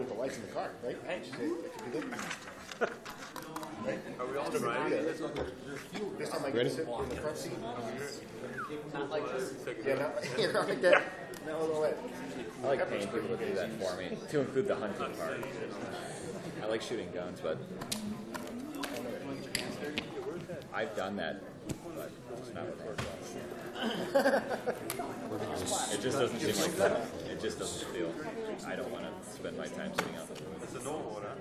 with the lights in the car, right? Right. Are we all trying? This time I get to sit in the front seat. Not like this. Yeah, not, yeah, not like that. No, no way. I like paying people to do that for me, to include the hunting part. I like shooting guns, but I've done that, it's not with. It just doesn't seem like fun. It just doesn't feel. I don't want to spend my time sitting out the It's a normal one, huh?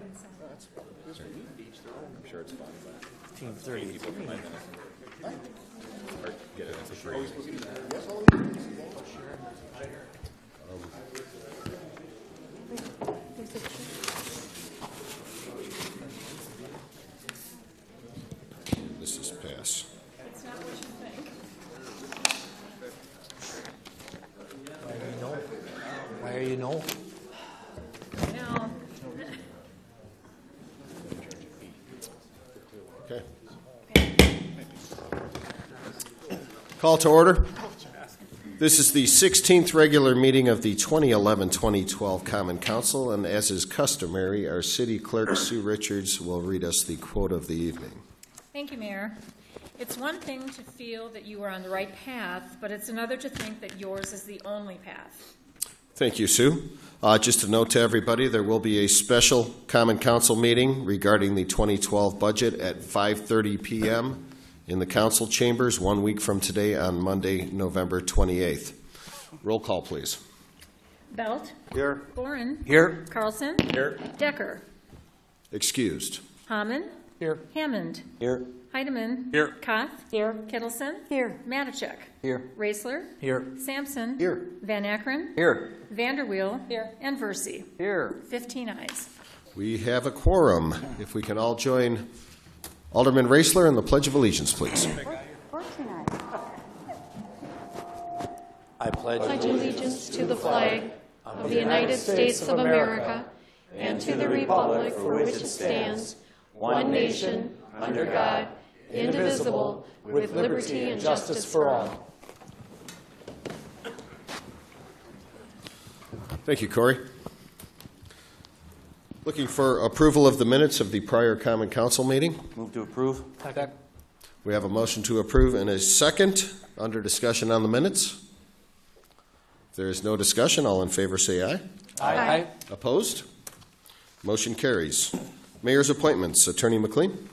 I'm sure it's fun, but team thirty people from my minutes or get it as a free. This is pass. Why are you no? No. Okay. Call to order. This is the 16th regular meeting of the 2011-2012 Common Council, and as is customary, our city clerk, Sue Richards, will read us the quote of the evening. Thank you, Mayor. It's one thing to feel that you are on the right path, but it's another to think that yours is the only path. Thank you, Sue. Uh, Just a note to everybody, there will be a special Common Council meeting regarding the 2012 budget at 5:30 PM in the council chambers, one week from today on Monday, November 28th. Roll call, please. Belt. Here. Boren. Here. Carlson. Here. Decker. Excused. Hammond. Here. Hammond. Here. Heidemann. Here. Koth. Here. Kittleson. Here. Matichak. Here. Raisler. Here. Sampson. Here. Van Akkeren. Here. Vanderweel. Here. And Versi. Here. Fifteen ayes. We have a quorum. If we can all join Alderman Raisler and the Pledge of Allegiance, please. I pledge pledge allegiance to the flag of the United States of America and to the republic for which it stands, one nation, under God, indivisible, with liberty and justice for all. Thank you, Corey. Looking for approval of the minutes of the prior Common Council meeting. Move to approve. Second. We have a motion to approve and a second. Under discussion on the minutes. If there is no discussion, all in favor say aye. Aye. Opposed? Motion carries. Mayor's appointments. Attorney McLean.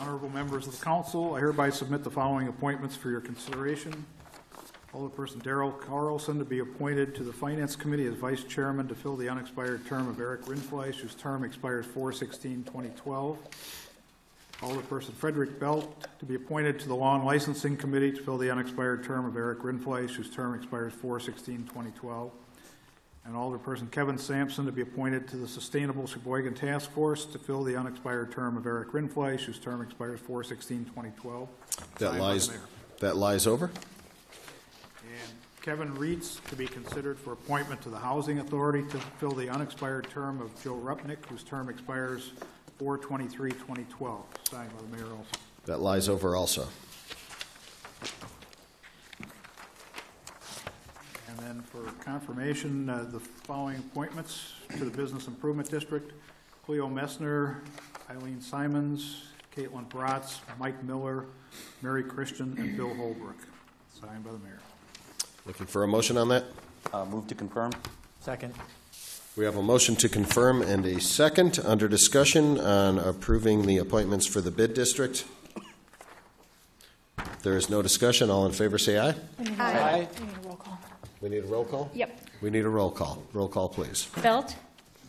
Honorable members of the council, I hereby submit the following appointments for your consideration. Alderperson Darrell Carlson to be appointed to the Finance Committee as Vice Chairman to fill the unexpired term of Eric Rindfleisch, whose term expires 4/16/2012. Alderperson Frederick Belt to be appointed to the Lawn Licensing Committee to fill the unexpired term of Eric Rindfleisch, whose term expires 4/16/2012. And Alderperson Kevin Sampson to be appointed to the Sustainable Sheboygan Task Force to fill the unexpired term of Eric Rindfleisch, whose term expires 4/16/2012. That Signed lies, that lies over. Kevin Reitz to be considered for appointment to the Housing Authority to fill the unexpired term of Joe Rupnick, whose term expires 4/23/2012. Signed by the mayor also. That lies over also. And then for confirmation, uh, the following appointments to the Business Improvement District, Cleo Messner, Eileen Simons, Caitlin Bratz, Mike Miller, Mary Christian, and Bill Holbrook. Signed by the mayor. Looking for a motion on that? Uh, move to confirm. Second. We have a motion to confirm and a second under discussion on approving the appointments for the bid district. If there is no discussion, all in favor say aye. Aye. We need a roll call. We need a roll call? Yep. We need a roll call. Roll call, please. Belt.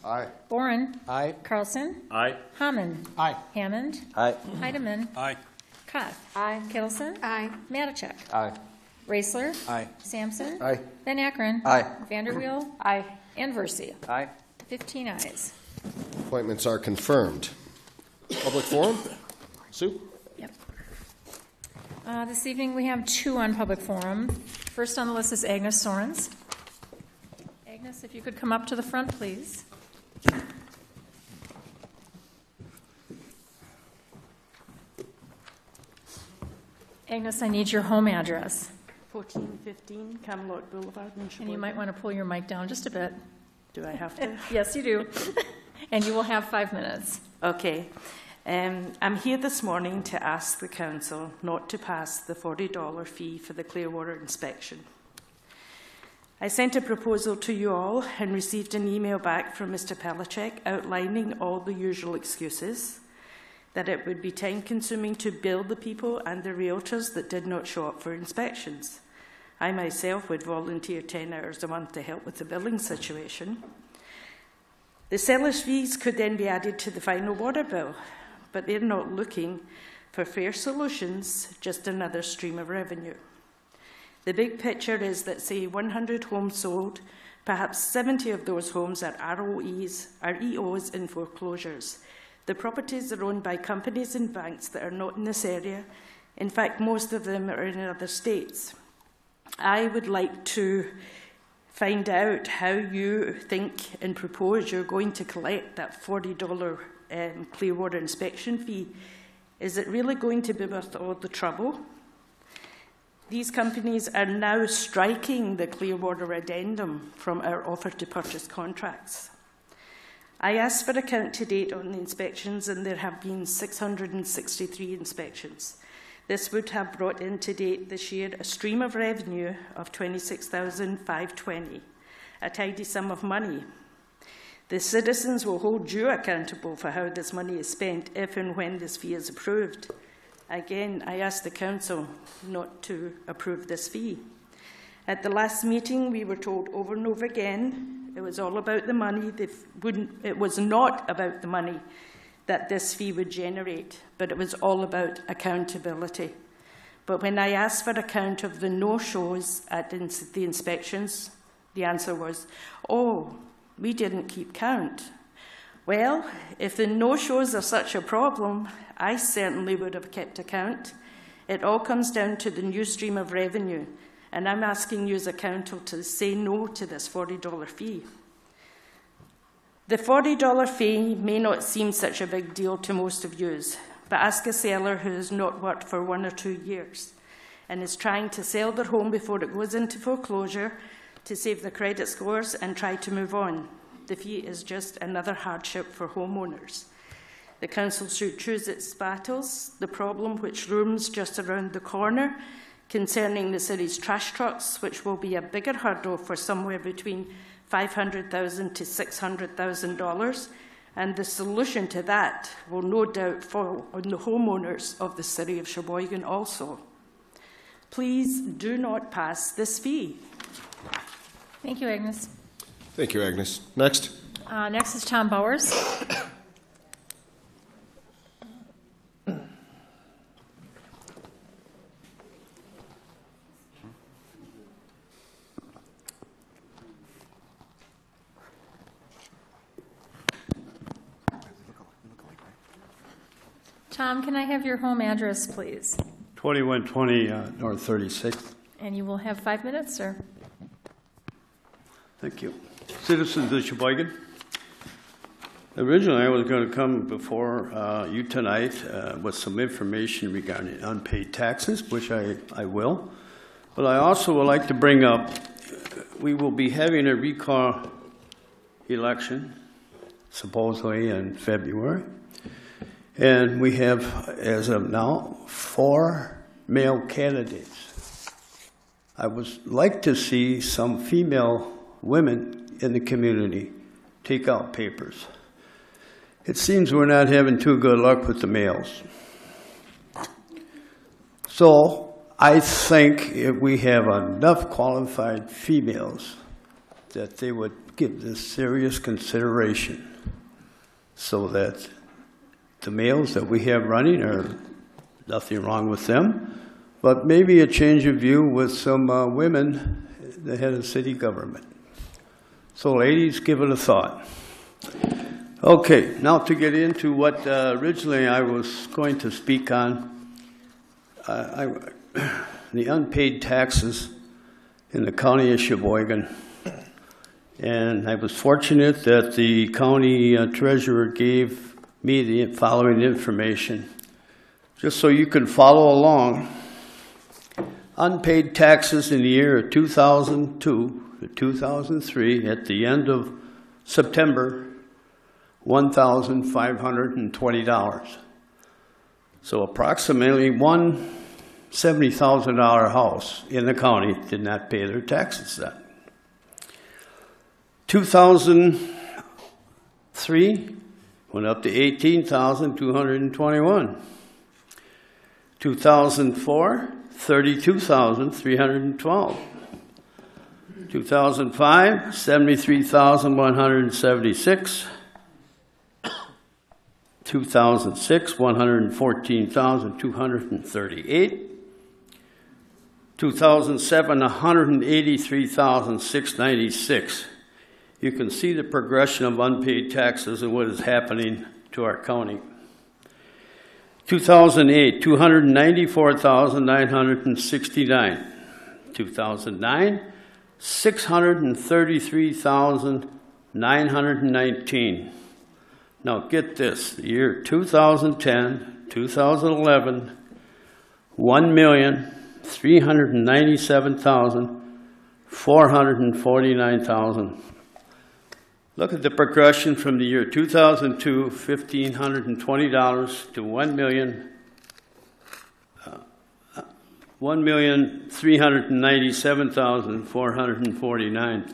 Aye. Boren. Aye. Carlson. Aye. Hammond. Aye. Hammond. Aye. Heidemann. Aye. Koth. Aye. Kittleson. Aye. Matichak. Aye. Raisler. Aye. Sampson. Aye. Van Akkeren. Aye. Vanderweel. Aye. And Versi. Aye. Fifteen ayes. Appointments are confirmed. Public forum? Sue? Yep. Uh, This evening, we have two on public forum. First on the list is Agnes Sorens. Agnes, if you could come up to the front, please. Agnes, I need your home address. 1415 Camelot Boulevard in And you might want to pull your mic down just a bit. Do I have to? Yes, you do. And you will have five minutes. Okay. Um, I'm here this morning to ask the council not to pass the $40 fee for the Clearwater inspection. I sent a proposal to you all and received an email back from Mr. Pelacek outlining all the usual excuses, that it would be time consuming to bill the people and the realtors that did not show up for inspections. I myself would volunteer 10 hours a month to help with the billing situation. The seller's fees could then be added to the final water bill, but they're not looking for fair solutions, just another stream of revenue. The big picture is that, say, 100 homes sold, perhaps 70 of those homes are ROEs, are EOs in foreclosures. The properties are owned by companies and banks that are not in this area. In fact, most of them are in other states. I would like to find out how you think and propose you're going to collect that $40 um, Clearwater inspection fee. Is it really going to be worth all the trouble? These companies are now striking the Clearwater addendum from our offer to purchase contracts. I asked for a count to date on the inspections, and there have been 663 inspections. This would have brought in to date this year a stream of revenue of 26,520, a tidy sum of money. The citizens will hold you accountable for how this money is spent if and when this fee is approved. Again, I ask the council not to approve this fee. At the last meeting, we were told over and over again it was all about the money. It was not about the money that this fee would generate, but it was all about accountability. But when I asked for a count of the no-shows at the inspections, the answer was, oh, we didn't keep count. Well, if the no-shows are such a problem, I certainly would have kept account. It all comes down to the new stream of revenue, and I'm asking you as a council to say no to this $40 fee. The $40 fee may not seem such a big deal to most of you, but ask a seller who has not worked for one or two years and is trying to sell their home before it goes into foreclosure to save their credit scores and try to move on. The fee is just another hardship for homeowners. The council should choose its battles. The problem which looms just around the corner concerning the city's trash trucks, which will be a bigger hurdle for somewhere between 500,000 to $600,000, and the solution to that will no doubt fall on the homeowners of the city of Sheboygan also. Please do not pass this fee. Thank you, Agnes. Thank you, Agnes. Next. Uh, Next is Tom Bowers. Tom, can I have your home address, please? 2120 uh, North 36th. And you will have five minutes, sir. Thank you. Citizens of Sheboygan, originally I was going to come before uh, you tonight uh, with some information regarding unpaid taxes, which I, I will. But I also would like to bring up, we will be having a recall election supposedly in February. And we have, as of now, four male candidates. I would like to see some female women in the community take out papers. It seems we're not having too good luck with the males. So I think if we have enough qualified females, that they would give this serious consideration so that the males that we have running are nothing wrong with them, but maybe a change of view with some uh, women, the head of city government. So, ladies, give it a thought. Okay, now to get into what uh, originally I was going to speak on, I, the unpaid taxes in the county of Sheboygan. And I was fortunate that the county uh, treasurer gave me the following information, just so you can follow along. unpaid taxes in the year of 2002 to 2003 at the end of September, $1,520. So approximately one $70,000 house in the county did not pay their taxes then. 2003 went up to 18,221. 2004, 32,312. 2005, 73,176. 2006, 114,238. 2007, 183,696. You can see the progression of unpaid taxes and what is happening to our county. 2008, 294,969. 2009, 633,919. Now get this, the year 2010, 2011, 1,397,449,000. Look at the progression from the year 2002, $1,520 to 1 million, uh, 1,397,449.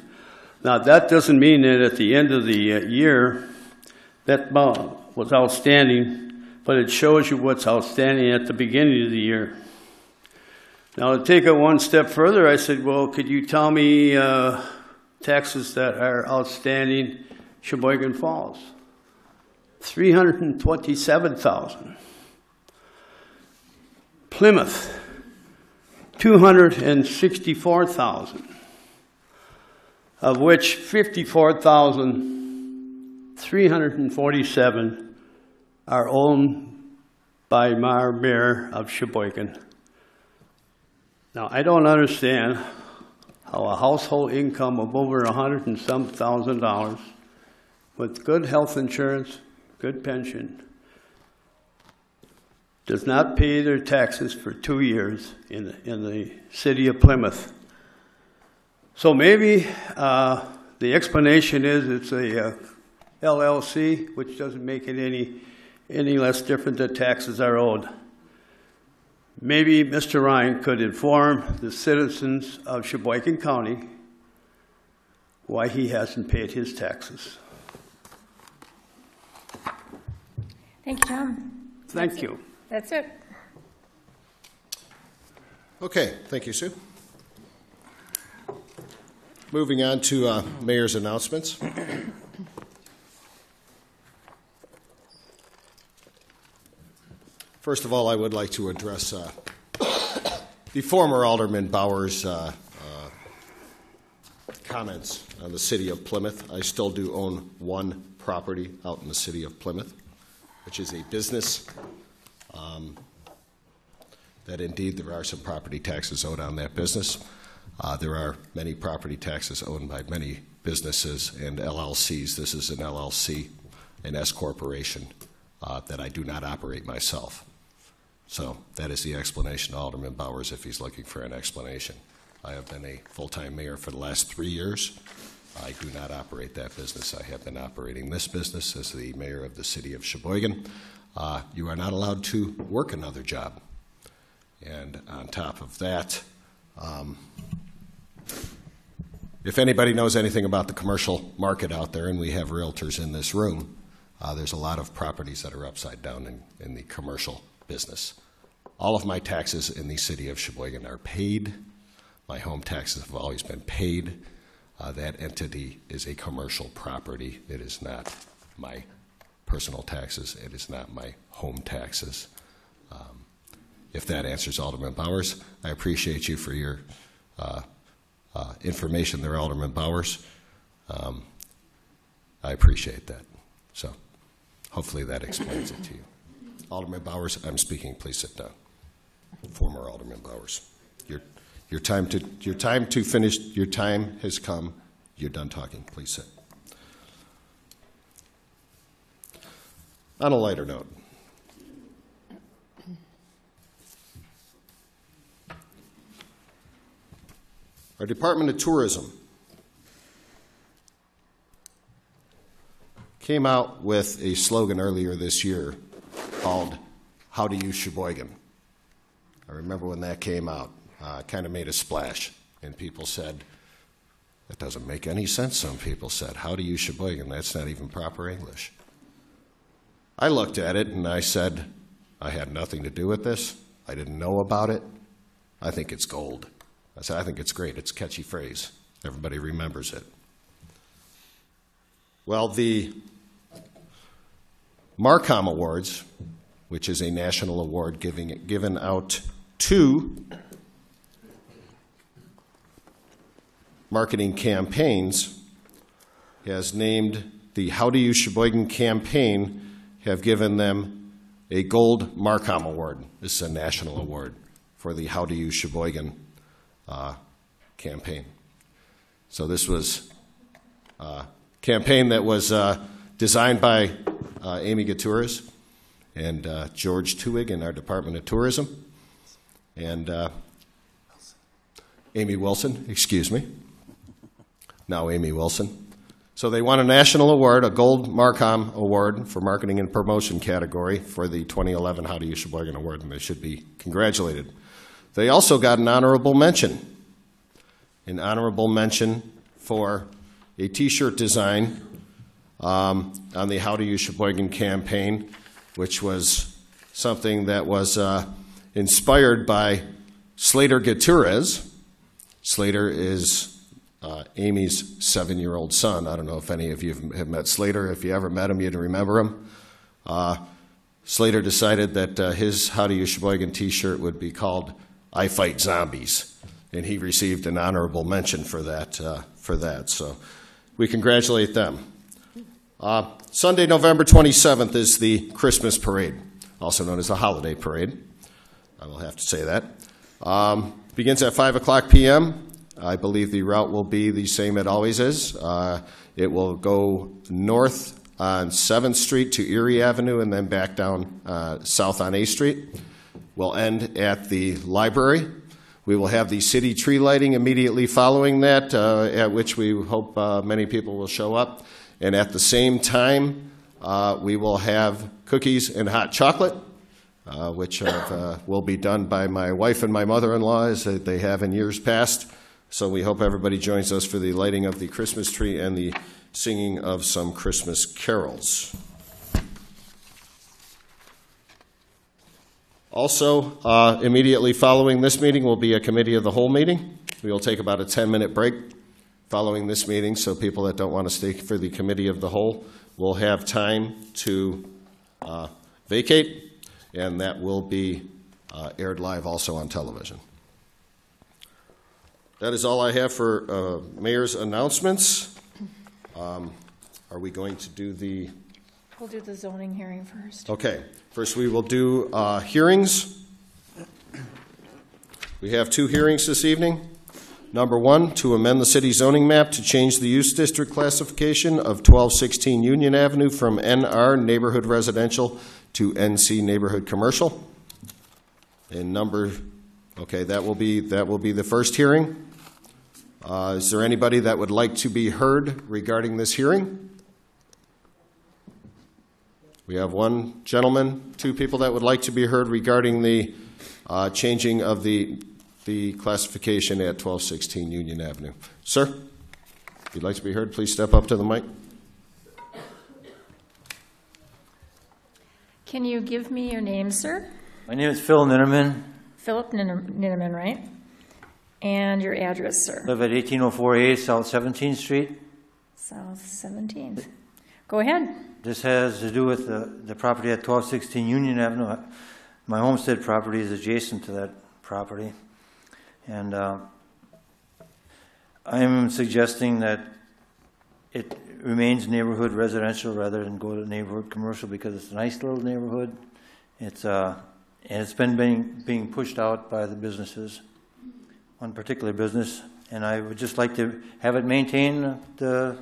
Now, that doesn't mean that at the end of the uh, year, that amount was outstanding, but it shows you what's outstanding at the beginning of the year. Now, to take it one step further, I said, well, could you tell me uh, taxes that are outstanding Sheboygan Falls? 327,000. Plymouth, 264,000, of which 54,347 are owned by Mar Mayor of Sheboygan. Now, I don't understand a household income of over a hundred and some thousand dollars with good health insurance, good pension, does not pay their taxes for two years in, the- in the city of Plymouth. So maybe uh, the explanation is it's a uh, LLC, which doesn't make it any, any less different that taxes are owed. Maybe Mr. Ryan could inform the citizens of Sheboygan County why he hasn't paid his taxes. Thank you, Tom. Thank you. That's it. Okay, thank you, Sue. Moving on to uh, mayor's announcements. First of all, I would like to address uh, the former Alderman Bowers' uh, uh, comments on the city of Plymouth. I still do own one property out in the city of Plymouth, which is a business. Um, that indeed there are some property taxes owed on that business. Uh, there are many property taxes owned by many businesses and LLCs. This is an LLC, an S corporation uh, that I do not operate myself. So that is the explanation Alderman Bowers if he's looking for an explanation. I have been a full time mayor for the last three years. I do not operate that business. I have been operating this business as the mayor of the city of Sheboygan. Uh, you are not allowed to work another job. And on top of that, um, if anybody knows anything about the commercial market out there, and we have realtors in this room, uh, there's a lot of properties that are upside down in, in the commercial business. All of my taxes in the city of Sheboygan are paid. My home taxes have always been paid. Uh, that entity is a commercial property. It is not my personal taxes. It is not my home taxes. Um, if that answers Alderman Bowers, I appreciate you for your uh, uh, information there, Alderman Bowers. Um, I appreciate that. So hopefully that explains it to you. Alderman Bowers, I'm speaking. Please sit down. Former Alderman Bowers, your your time to your time to finish. Your time has come. You're done talking. Please sit. On a lighter note, Our Department of Tourism came out with a slogan earlier this year called How to Use Sheboygan. I remember when that came out, uh, kind of made a splash, and people said, That doesn't make any sense, some people said. How to use Sheboygan? That's not even proper English. I looked at it and I said, I had nothing to do with this. I didn't know about it. I think it's gold. I said, I think it's great. It's a catchy phrase. Everybody remembers it. Well, the Marcom Awards, which is a national award giving, it given out to marketing campaigns, has named the How to Use Sheboygan campaign, have given them a gold Marcom Award. This is a national award for the How to Use Sheboygan uh, campaign. So this was a campaign that was uh, designed by uh, Amy Gutierrez and uh, George Tuig in our Department of Tourism, and uh, Amy Wilson, excuse me. Now Amy Wilson. So they won a national award, a gold Marcom Award for marketing and promotion category for the 2011 How to Use Sheboygan Award, and they should be congratulated. They also got an honorable mention, an honorable mention for a T-shirt design um, on the How to Use Sheboygan campaign, which was something that was uh, inspired by Slater Gutierrez. Slater is uh, Amy's seven-year-old son. I don't know if any of you have met Slater. If you ever met him, you'd remember him. Uh, Slater decided that uh, his How to Use Sheboygan T-shirt would be called "I Fight Zombies," and he received an honorable mention for that. Uh, for that, so we congratulate them. Uh, Sunday, November 27th, is the Christmas parade, also known as the holiday parade. I will have to say that. Um, begins at 5 o'clock p.m. I believe the route will be the same it always is. Uh, it will go north on 7th Street to Erie Avenue and then back down uh, south on A Street. We'll end at the library. We will have the city tree lighting immediately following that, uh, at which we hope uh, many people will show up. And at the same time, uh, we will have cookies and hot chocolate, uh, which have, uh, will be done by my wife and my mother-in-law as they have in years past. So we hope everybody joins us for the lighting of the Christmas tree and the singing of some Christmas carols. Also, uh, immediately following this meeting will be a committee of the whole meeting. We will take about a 10-minute break following this meeting, so people that don't want to stay for the committee of the whole will have time to uh, vacate, and that will be uh, aired live also on television. That is all I have for uh, mayor's announcements. Um, Are we going to do the, We'll do the zoning hearing first. okay, first we will do uh, hearings. We have two hearings this evening. Number one, to amend the city zoning map to change the use district classification of 1216 Union Avenue from NR Neighborhood Residential to NC Neighborhood Commercial. And number, okay, that will be, that will be the first hearing. Uh, Is there anybody that would like to be heard regarding this hearing? We have one gentleman, two people that would like to be heard regarding the uh, changing of the, the classification at 1216 Union Avenue. Sir, if you'd like to be heard, please step up to the mic. Can you give me your name, sir? My name is Phil Ninnerman. Philip Ninnerman, right? And your address, sir? Live at 1804A South 17th Street. South 17th. Go ahead. This has to do with the, the property at 1216 Union Avenue. My homestead property is adjacent to that property. And uh, I'm suggesting that it remains neighborhood residential rather than go to neighborhood commercial because it's a nice little neighborhood. It's, uh, and it's been being, being pushed out by the businesses, one particular business. And I would just like to have it maintain the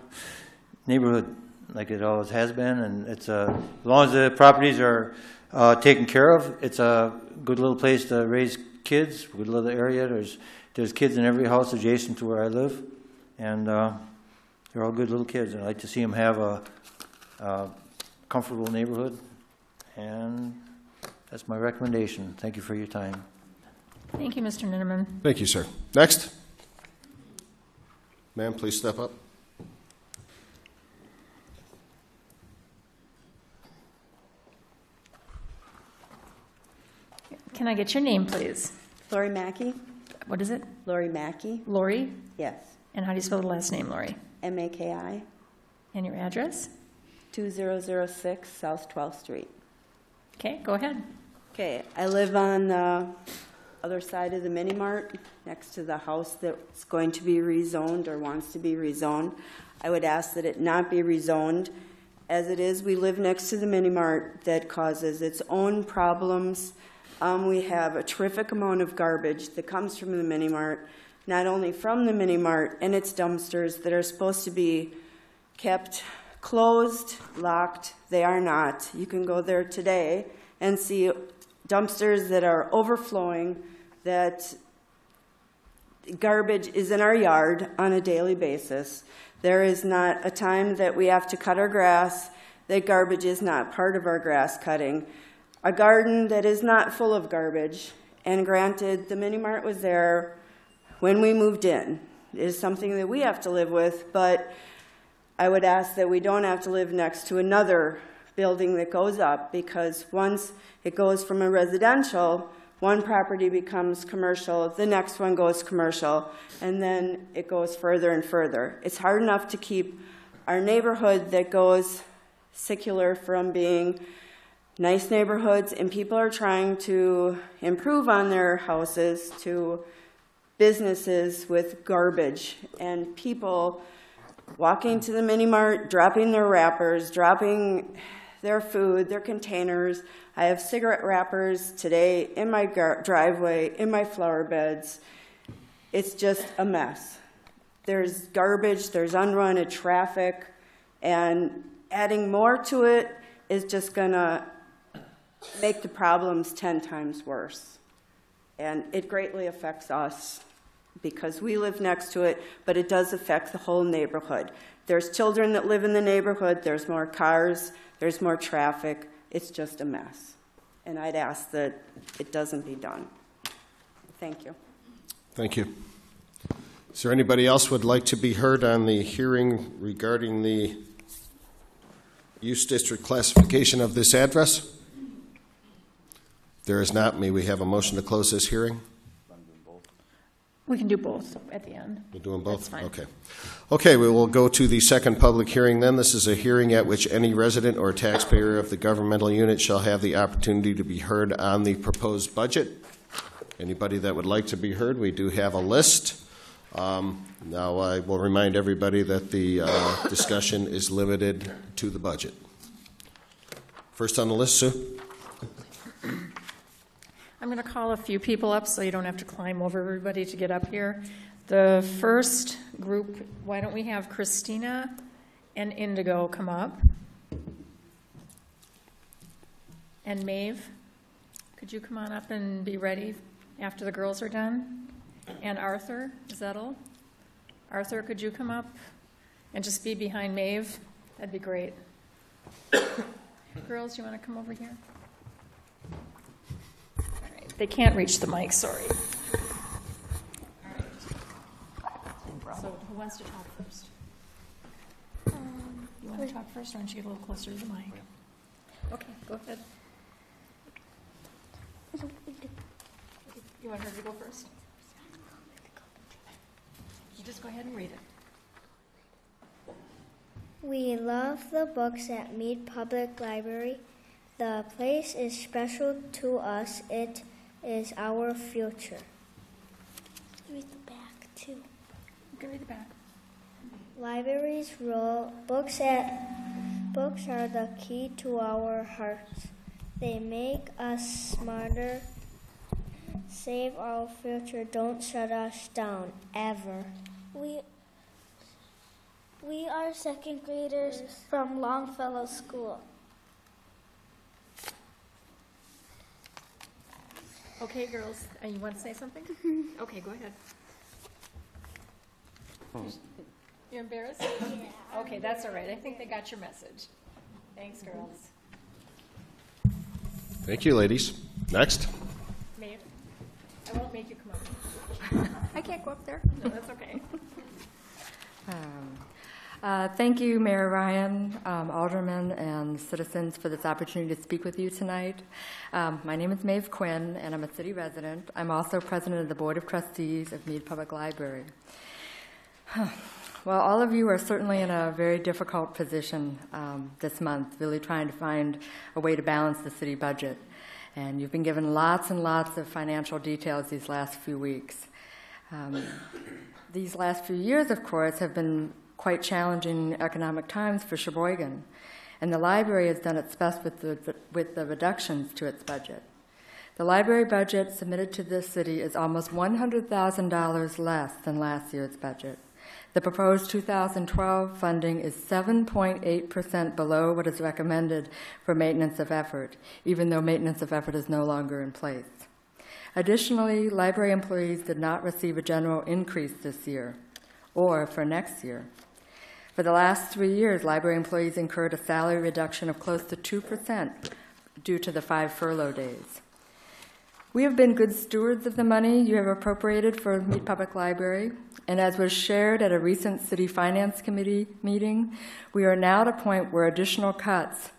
neighborhood like it always has been. And it's uh, as long as the properties are uh, taken care of, it's a good little place to raise kids, good little area. There's there's kids in every house adjacent to where I live, and uh, they're all good little kids. And I like to see them have a, a comfortable neighborhood, and that's my recommendation. Thank you for your time. Thank you, Mr. Ninderman. Thank you, sir. Next. Ma'am, please step up. Can I get your name, please? Lori Maki? What is it? Lori Maki? Lori? Yes. And how do you spell the last name, Lori? M A K I, And your address? 2006 South 12th Street. Okay, go ahead. Okay, I live on the other side of the mini mart, next to the house that's going to be rezoned or wants to be rezoned. I would ask that it not be rezoned. As it is, we live next to the mini mart that causes its own problems. Um, we have a terrific amount of garbage that comes from the mini mart, not only from the mini mart and its dumpsters that are supposed to be kept closed, locked. They are not. You can go there today and see dumpsters that are overflowing, that garbage is in our yard on a daily basis. There is not a time that we have to cut our grass that garbage is not part of our grass cutting. A garden that is not full of garbage, and granted, the mini mart was there when we moved in. It is something that we have to live with, but I would ask that we don't have to live next to another building that goes up because once it goes from a residential, one property becomes commercial, the next one goes commercial, and then it goes further and further. It's hard enough to keep our neighborhood that goes secular from being nice neighborhoods, and people are trying to improve on their houses to businesses with garbage and people walking to the mini mart, dropping their wrappers, dropping their food, their containers. I have cigarette wrappers today in my driveway, in my flower beds. It's just a mess. There's garbage, there's unrunning traffic, and adding more to it is just gonna make the problems 10 times worse. And it greatly affects us because we live next to it, but it does affect the whole neighborhood. There's children that live in the neighborhood, there's more cars, there's more traffic. It's just a mess. And I'd ask that it doesn't be done. Thank you. Thank you. Is there anybody else would like to be heard on the hearing regarding the use district classification of this address? There is not. May we have a motion to close this hearing? We can do both at the end. We're doing both? That's fine. Okay. Okay, we will go to the second public hearing then. This is a hearing at which any resident or taxpayer of the governmental unit shall have the opportunity to be heard on the proposed budget. Anybody that would like to be heard, we do have a list. Um, Now, I will remind everybody that the uh, discussion is limited to the budget. First on the list, Sue? I'm going to call a few people up so you don't have to climb over everybody to get up here. The first group, why don't we have Christina and Indigo come up? And Maeve, could you come on up and be ready after the girls are done? And Arthur Zettel? Arthur, could you come up and just be behind Maeve? That'd be great. Girls, you want to come over here? All right, They can't reach the mic, sorry. So who wants to talk first? Um, you want to talk first, or don't you get a little closer to the mic? Okay, go ahead. You want her to go first? You just go ahead and read it. We love the books at Mead Public Library. The place is special to us. It is our future. Read the back too. You can read the back. Libraries rule. Books at books are the key to our hearts. They make us smarter. Save our future. Don't shut us down ever. We we are second graders from Longfellow School. Okay, girls, uh, you want to say something? Okay, go ahead. You're embarrassed? Okay, that's all right. I think they got your message. Thanks, girls. Thank you, ladies. Next. Maeve, I won't make you come up. I can't go up there. No, that's okay. Um, uh, Thank you, Mayor Ryan, um, aldermen, and citizens for this opportunity to speak with you tonight. Um, My name is Maeve Quinn, and I'm a city resident. I'm also president of the Board of Trustees of Mead Public Library. Well, all of you are certainly in a very difficult position um, this month, really trying to find a way to balance the city budget. And you've been given lots and lots of financial details these last few weeks. Um, these last few years, of course, have been quite challenging economic times for Sheboygan, and the library has done its best with the, with the reductions to its budget. The library budget submitted to this city is almost $100,000 less than last year's budget. The proposed 2012 funding is 7.8% below what is recommended for maintenance of effort, even though maintenance of effort is no longer in place. Additionally, library employees did not receive a general increase this year or for next year. For the last three years, library employees incurred a salary reduction of close to 2% due to the five furlough days. We have been good stewards of the money you have appropriated for Mead Public Library, and as was shared at a recent City Finance Committee meeting, we are now at a point where additional cuts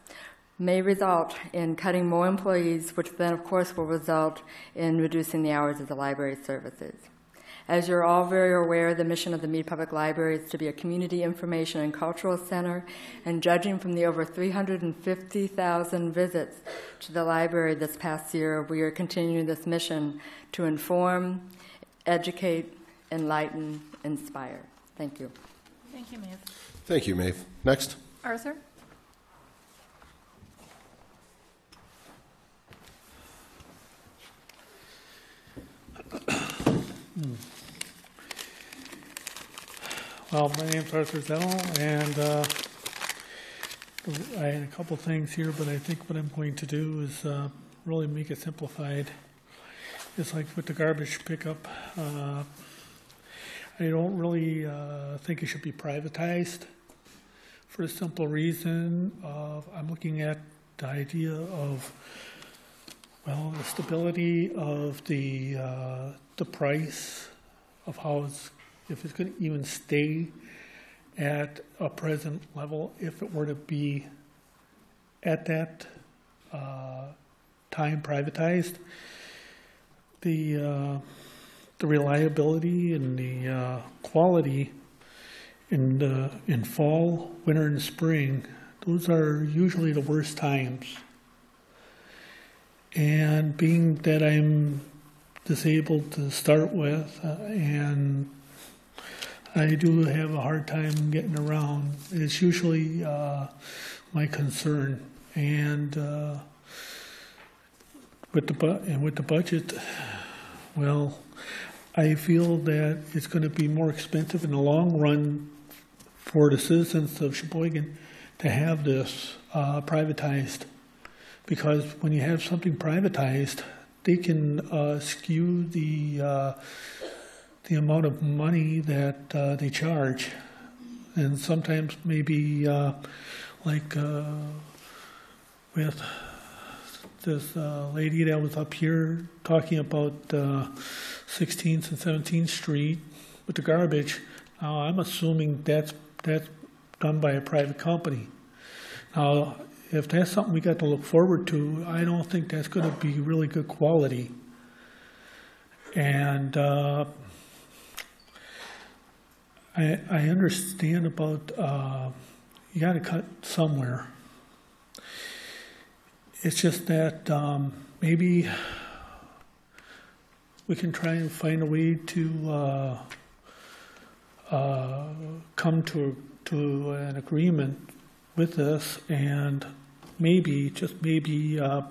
may result in cutting more employees, which then, of course, will result in reducing the hours of the library services. As you're all very aware, the mission of the Mead Public Library is to be a community information and cultural center, and judging from the over 350,000 visits to the library this past year, we are continuing this mission to inform, educate, enlighten, inspire. Thank you. Thank you, Maeve. Thank you, Maeve. Next. Arthur? Well, my name's Arthur Zell, and uh, I had a couple things here, but I think what I'm going to do is uh, really make it simplified. It's like with the garbage pickup. Uh, I don't really uh, think it should be privatized for the simple reason of I'm looking at the idea of well, the stability of the uh, the price of how it's if it's going to even stay at a present level, if it were to be at that uh, time privatized, the uh, the reliability and the uh, quality in the in fall, winter, and spring, those are usually the worst times. And being that I'm disabled to start with, uh, and I do have a hard time getting around. It's usually uh, my concern, and uh, with the bu- and with the budget, well, I feel that it's going to be more expensive in the long run for the citizens of Sheboygan to have this uh, privatized, because when you have something privatized, they can uh, skew the uh, the amount of money that uh, they charge, and sometimes maybe uh, like uh, with this uh, lady that was up here talking about uh, 16th and 17th Street with the garbage. Now I'm assuming that's that's done by a private company. Now, if that's something we got to look forward to, I don't think that's going to be really good quality. And uh, I, I understand about uh, you got to cut somewhere. It's just that um, maybe we can try and find a way to uh, uh, come to to an agreement with this, and maybe just maybe uh,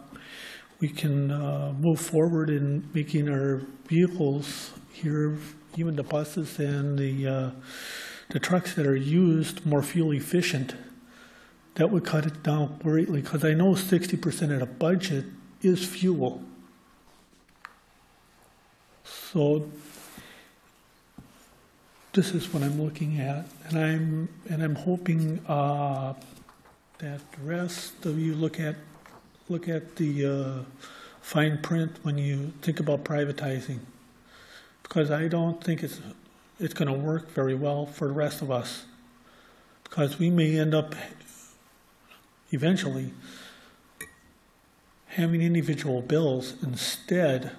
we can uh, move forward in making our vehicles here even the buses and the uh, the trucks that are used more fuel efficient. That would cut it down greatly because I know 60% of the budget is fuel. So this is what I'm looking at, and I'm and I'm hoping uh, that the rest of you look at look at the uh, fine print when you think about privatizing, because I don't think it's it's going to work very well for the rest of us, because we may end up eventually having individual bills instead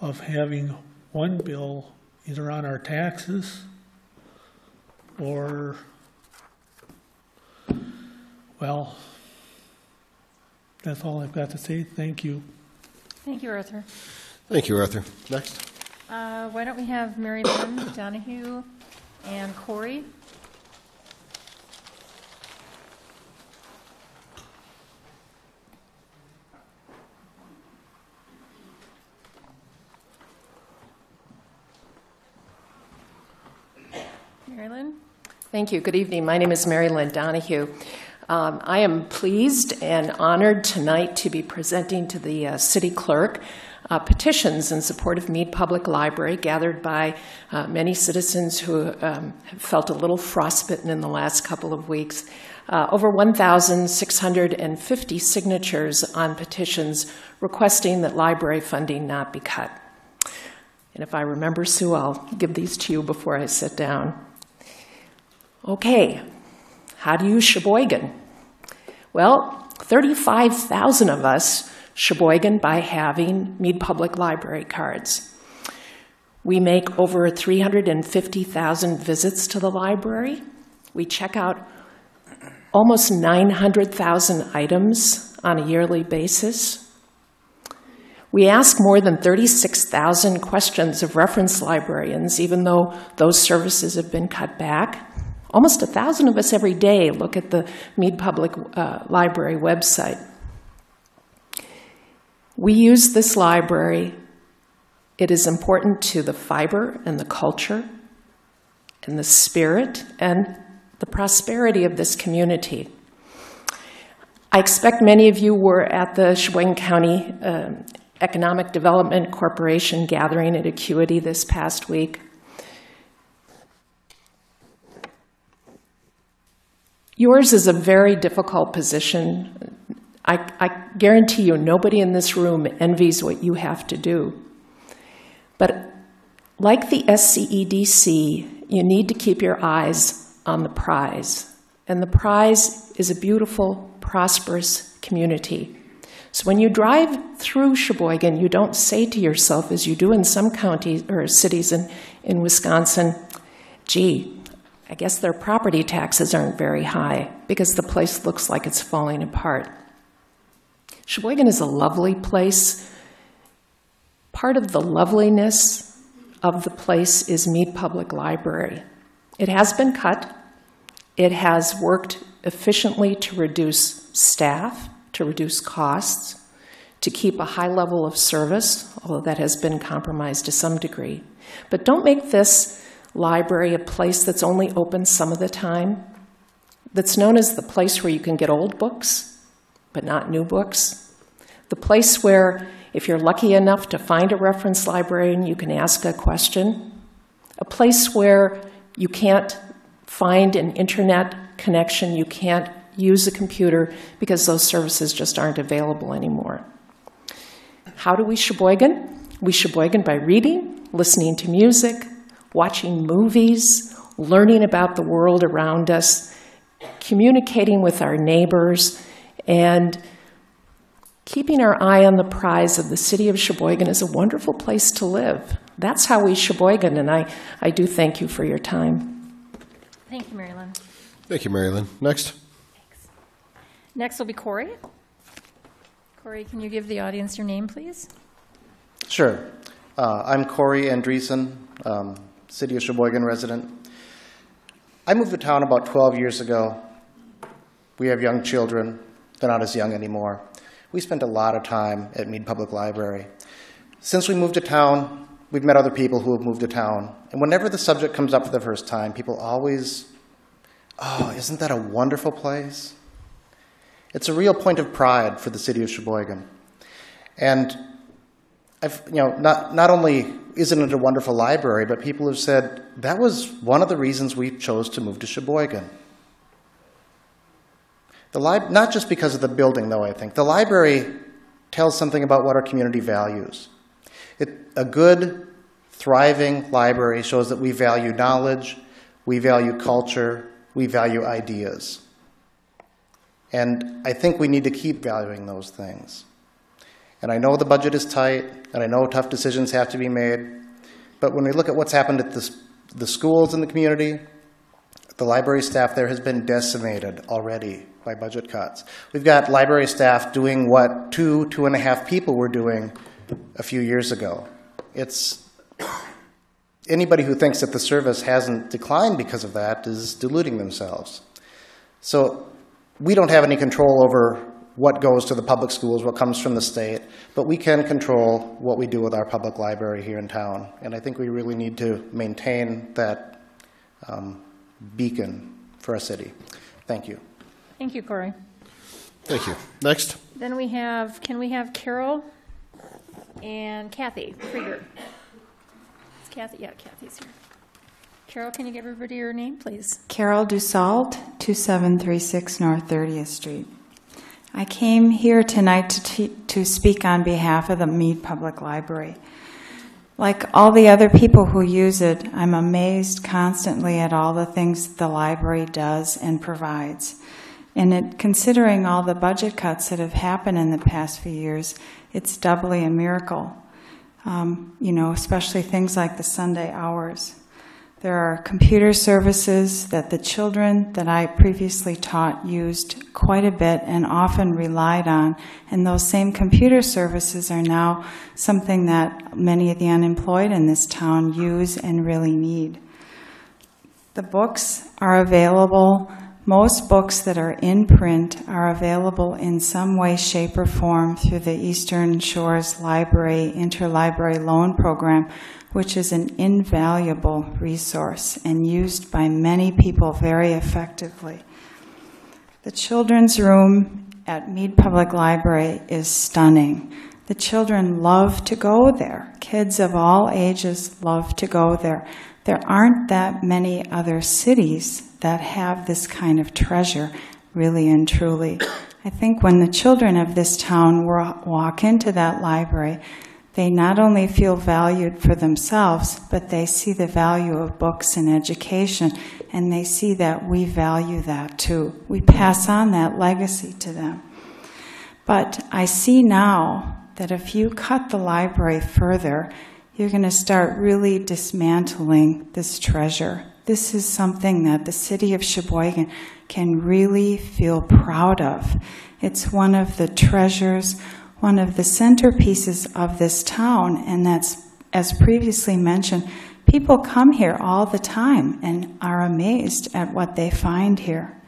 of having one bill either on our taxes or, well, that's all I've got to say. Thank you. Thank you, Arthur. Thank you, Arthur. Next. Uh, Why don't we have Mary Lynn Donahue and Corey? Mary Lynn? Thank you. Good evening. My name is Mary Lynn Donahue. Um, I am pleased and honored tonight to be presenting to the uh, city clerk uh, petitions in support of Mead Public Library gathered by uh, many citizens who um, have felt a little frostbitten in the last couple of weeks. Uh, over 1,650 signatures on petitions requesting that library funding not be cut. And if I remember, Sue, I'll give these to you before I sit down. Okay, how do you Sheboygan? Well, 35,000 of us Sheboygan by having Mead Public Library cards. We make over 350,000 visits to the library. We check out almost 900,000 items on a yearly basis. We ask more than 36,000 questions of reference librarians, even though those services have been cut back. Almost a thousand of us every day look at the Mead Public uh, Library website. We use this library. It is important to the fiber and the culture and the spirit and the prosperity of this community. I expect many of you were at the Sheboygan County um, Economic Development Corporation gathering at Acuity this past week. Yours is a very difficult position. I, I, guarantee you, nobody in this room envies what you have to do. But like the SCEDC, you need to keep your eyes on the prize. And the prize is a beautiful, prosperous community. So when you drive through Sheboygan, you don't say to yourself, as you do in some counties or cities in, in Wisconsin, gee, I guess their property taxes aren't very high because the place looks like it's falling apart. Sheboygan is a lovely place. Part of the loveliness of the place is Mead Public Library. It has been cut. It has worked efficiently to reduce staff, to reduce costs, to keep a high level of service, although that has been compromised to some degree. But don't make this library a place that's only open some of the time, that's known as the place where you can get old books but not new books. The place where, if you're lucky enough to find a reference librarian, you can ask a question. A place where you can't find an internet connection, you can't use a computer because those services just aren't available anymore. How do we Sheboygan? We Sheboygan by reading, listening to music, watching movies, learning about the world around us, communicating with our neighbors, and keeping our eye on the prize of the city of Sheboygan is a wonderful place to live. That's how we Sheboygan, and I, I do thank you for your time. Thank you, Marilyn. Thank you, Marilyn. Next. Next will be Corey. Corey, can you give the audience your name, please? Sure. Uh, I'm Corey Andreessen, um, City of Sheboygan resident. I moved to town about 12 years ago. We have young children. They're not as young anymore. We spent a lot of time at Mead Public Library. Since we moved to town, we've met other people who have moved to town. And whenever the subject comes up for the first time, people always, oh, isn't that a wonderful place? It's a real point of pride for the city of Sheboygan. And I've, you know, not, not only isn't it a wonderful library, but people have said that was one of the reasons we chose to move to Sheboygan. The lib- not just because of the building, though, I think. The library tells something about what our community values. It, a good, thriving library shows that we value knowledge, we value culture, we value ideas. And I think we need to keep valuing those things. And I know the budget is tight, and I know tough decisions have to be made, but when we look at what's happened at the, the schools in the community, the library staff there has been decimated already by budget cuts. We've got library staff doing what two, two and a half people were doing a few years ago. It's anybody who thinks that the service hasn't declined because of that is deluding themselves. So we don't have any control over what goes to the public schools, what comes from the state, but we can control what we do with our public library here in town. And I think we really need to maintain that um, beacon for our city. Thank you. Thank you, Corey. Thank you. Next. Then we have, can we have Carol and Kathy Krieger? Is Kathy, yeah, Kathy's here. Carol, can you give everybody your name, please? Carol Dussault, 2736 North 30th Street. I came here tonight to, to speak on behalf of the Mead Public Library. Like all the other people who use it, I'm amazed constantly at all the things the library does and provides. And it, considering all the budget cuts that have happened in the past few years, it's doubly a miracle. Um, you know, especially things like the Sunday hours. There are computer services that the children that I previously taught used quite a bit and often relied on, and those same computer services are now something that many of the unemployed in this town use and really need. The books are available. Most books that are in print are available in some way, shape, or form through the Eastern Shores Library Interlibrary Loan Program, which is an invaluable resource and used by many people very effectively. The children's room at Mead Public Library is stunning. The children love to go there. Kids of all ages love to go there. There aren't that many other cities that have this kind of treasure, really and truly. I think when the children of this town walk into that library, they not only feel valued for themselves, but they see the value of books and education, and they see that we value that too. We pass on that legacy to them. But I see now that if you cut the library further, you're going to start really dismantling this treasure. This is something that the city of Sheboygan can really feel proud of. It's one of the treasures one of the centerpieces of this town, and that's, as previously mentioned, people come here all the time and are amazed at what they find here.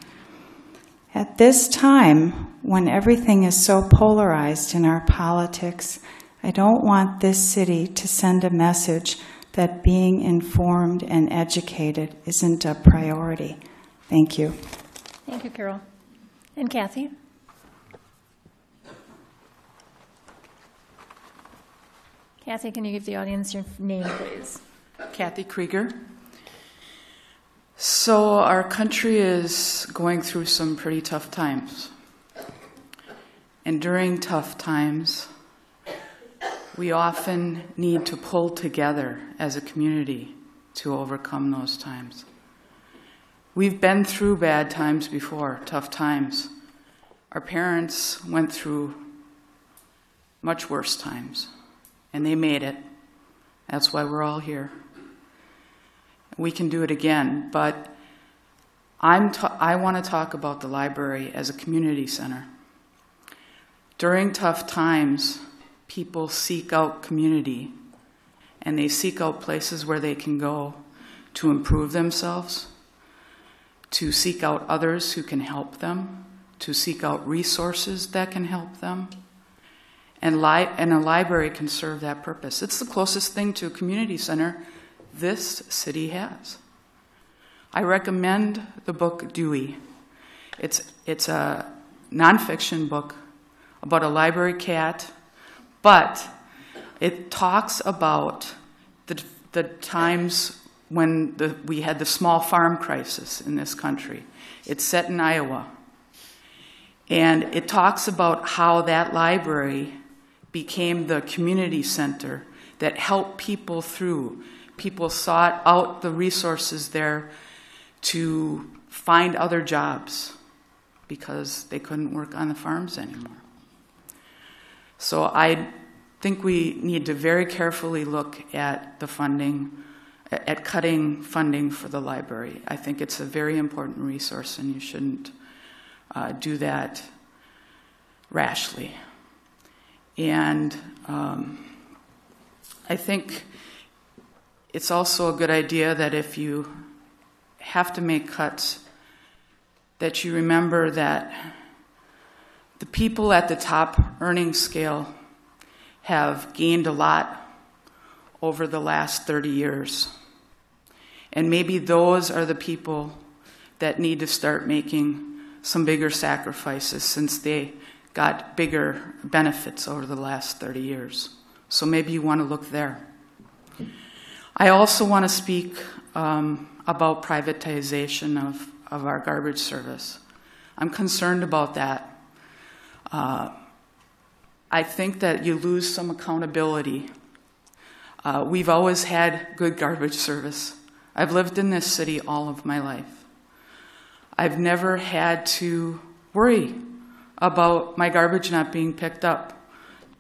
At this time, when everything is so polarized in our politics, I don't want this city to send a message that being informed and educated isn't a priority. Thank you. Thank you, Carol. And Kathy? Kathy, can you give the audience your name, please? Kathy Krieger. So, our country is going through some pretty tough times. And during tough times, we often need to pull together as a community to overcome those times. We've been through bad times before, tough times. Our parents went through much worse times and they made it. That's why we're all here. We can do it again, but I'm ta- I want to talk about the library as a community center. During tough times, people seek out community and they seek out places where they can go to improve themselves, to seek out others who can help them, to seek out resources that can help them and, li- and a library can serve that purpose. It's the closest thing to a community center this city has. I recommend the book Dewey. It's, it's a nonfiction book about a library cat, but It talks about the, the times when the, we had the small farm crisis in this country. It's set in Iowa. And it talks about how that library became the community center that helped people through. People sought out the resources there to find other jobs because they couldn't work on the farms anymore. So I think we need to very carefully look at the funding, at cutting funding for the library. I think it's a very important resource and you shouldn't uh, do that rashly. And um, I think it's also a good idea that if you have to make cuts, that you remember that the people at the top earning scale have gained a lot over the last 30 years. And maybe those are the people that need to start making some bigger sacrifices since they got bigger benefits over the last 30 years. So maybe you want to look there. I also want to speak um, about privatization of, of our garbage service. I'm concerned about that. Uh, I think that you lose some accountability. Uh, we've always had good garbage service. I've lived in this city all of my life. I've never had to worry about my garbage not being picked up.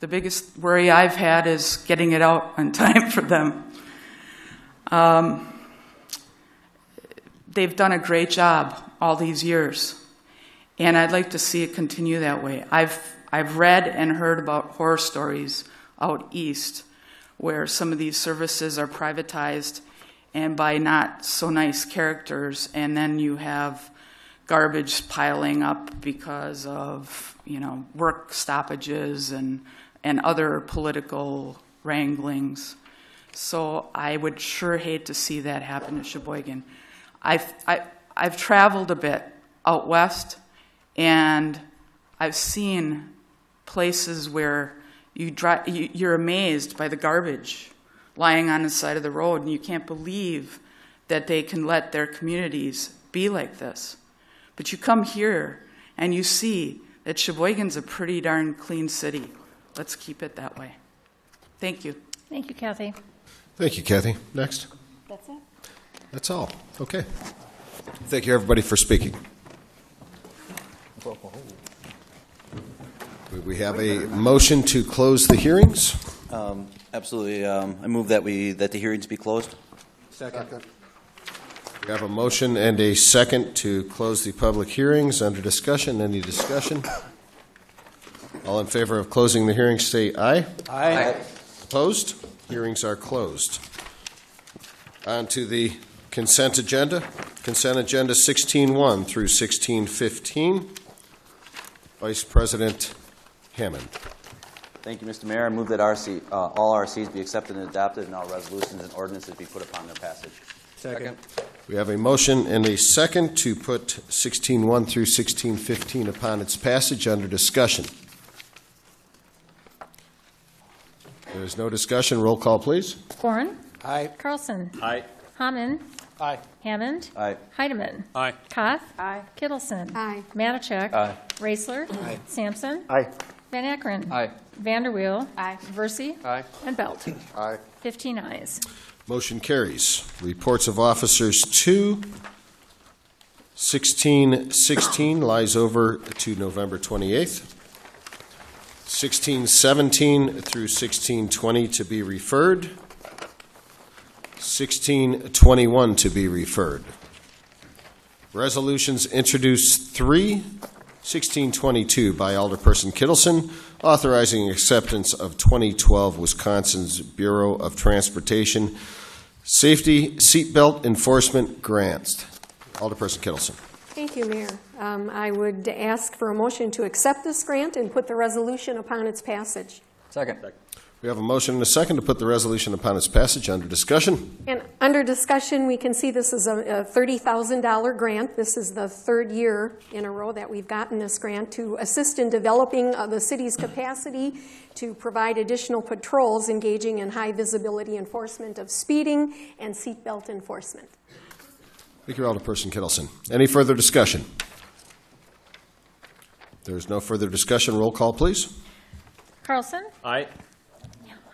The biggest worry I've had is getting it out on time for them. Um, they've done a great job all these years, and I'd like to see it continue that way. I've, I've read and heard about horror stories out east where some of these services are privatized and by not so nice characters, and then you have garbage piling up because of you know work stoppages and and other political wranglings. So I would sure hate to see that happen to Sheboygan. I've I, I've traveled a bit out west, and I've seen places where you drive, you, you're amazed by the garbage lying on the side of the road, and you can't believe that they can let their communities be like this. But you come here and you see that Sheboygan's a pretty darn clean city. Let's keep it that way. Thank you. Thank you, Kathy. Thank you, Kathy. Next. That's it. That's all. Okay. Thank you, everybody, for speaking. We have a motion to close the hearings. Um, Absolutely. Um, I move that we, that the hearings be closed. Second. We have a motion and a second to close the public hearings. Under discussion, any discussion? All in favor of closing the hearings, say aye. Aye. Opposed? Hearings are closed. On to the consent agenda. Consent agenda 16.1 through 16.15. Vice President Hammond. Thank you, Mr. Mayor. I move that RC, uh, all RCs be accepted and adopted, and all resolutions and ordinances be put upon their passage. Second. We have a motion and a second to put 16.1 through 16.15 upon its passage under discussion. There is no discussion. Roll call, please. Boren. Aye. Carlson. Aye. Hammond. Aye. Hammond. Aye. Heidemann. Aye. Koth. Aye. Kittleson. Aye. Matichak. Aye. Raisler. Aye. Sampson. Aye. Van Akkeren. Aye. Vanderweel. Aye. Versie. Aye. And Belt. Aye. 15 ayes. Motion carries. Reports of officers two. 1616 lies over to November 28th. 1617 through 1620 to be referred. 1621 to be referred. Resolutions introduced three. 1622 by Alderperson Kittleson, authorizing acceptance of 2012 Wisconsin's Bureau of Transportation Safety Seatbelt Enforcement Grants. Alderperson Kittleson. Thank you, Mayor. Um, I would ask for a motion to accept this grant and put the resolution upon its passage. Second. We have a motion and a second to put the resolution upon its passage under discussion. And under discussion, we can see this is a a $30,000 grant. This is the third year in a row that we've gotten this grant to assist in developing uh, the city's capacity to provide additional patrols engaging in high-visibility enforcement of speeding and seatbelt enforcement. Thank you, Alderperson Kittleson. Any further discussion? There is no further discussion. Roll call, please. Carlson? Aye.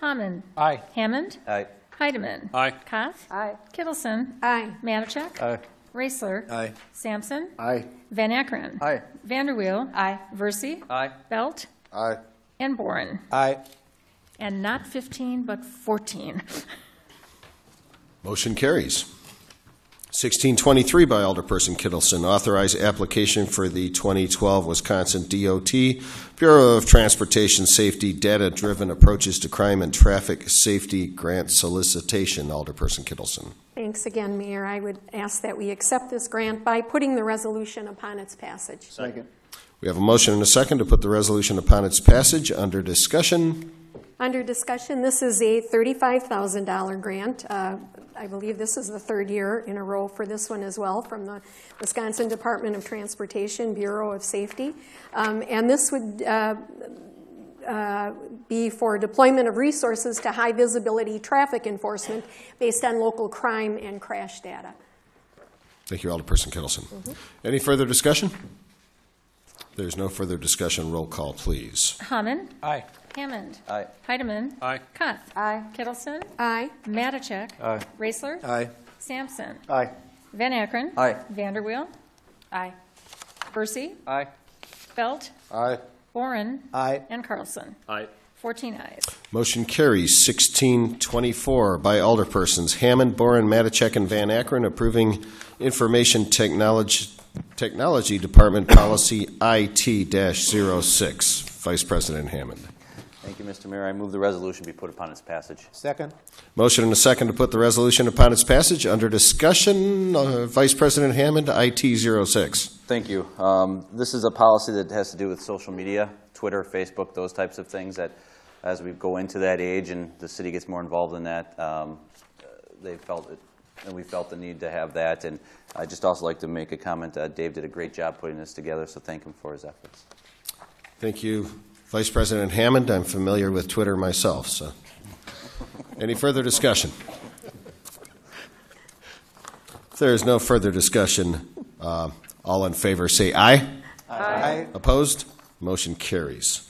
Hammond? Aye. Hammond? Aye. Heidemann? Aye. Koth? Aye. Kittleson? Aye. Matichak? Aye. Raisler? Aye. Sampson? Aye. Van Akkeren? Aye. Vanderweel? Aye. Versi? Aye. Belt? Aye. And Boren. Aye. And not 15, but 14. Motion carries. 1623 by Alderperson Kittleson, authorize application for the 2012 Wisconsin DOT Bureau of Transportation Safety Data-Driven Approaches to Crime and Traffic Safety Grant Solicitation. Alderperson Kittleson. Thanks again, Mayor. I would ask that we accept this grant by putting the resolution upon its passage. Second. We have a motion and a second to put the resolution upon its passage under discussion. Under discussion, this is a $35,000 grant. Uh, I believe this is the third year in a row for this one as well from the Wisconsin Department of Transportation Bureau of Safety. Um, And this would uh, uh, be for deployment of resources to high-visibility traffic enforcement based on local crime and crash data. Thank you, Alderperson Kittleson. Any further discussion? There's no further discussion. Roll call, please. Hammond? Aye. Hammond? Aye. Heidemann? Aye. Koth? Aye. Kittleson? Aye. Matichak? Aye. Raisler? Aye. Sampson? Aye. Van Akkeren? Aye. Vanderweel? Aye. Versi? Aye. Belt? Aye. Boren? Aye. And Carlson? Aye. 14 ayes. Motion carries 1624 by alderpersons Hammond, Boren, Matichek, and Van Akkeren approving Information Technology, Technology Department Policy IT-06. Vice President Hammond. Thank you, Mr. Mayor. I move the resolution be put upon its passage. Second. Motion and a second to put the resolution upon its passage under discussion. Uh, Vice President Hammond, IT-06. Thank you. Um, This is a policy that has to do with social media, Twitter, Facebook, those types of things that, as we go into that age and the city gets more involved in that, um, uh, they felt it, and we felt the need to have that. And I'd just also like to make a comment. uh, Dave did a great job putting this together, so thank him for his efforts. Thank you, Vice President Hammond. I'm familiar with Twitter myself, so. Any further discussion? If there is no further discussion, uh, all in favor say aye. Aye. Opposed? Motion carries.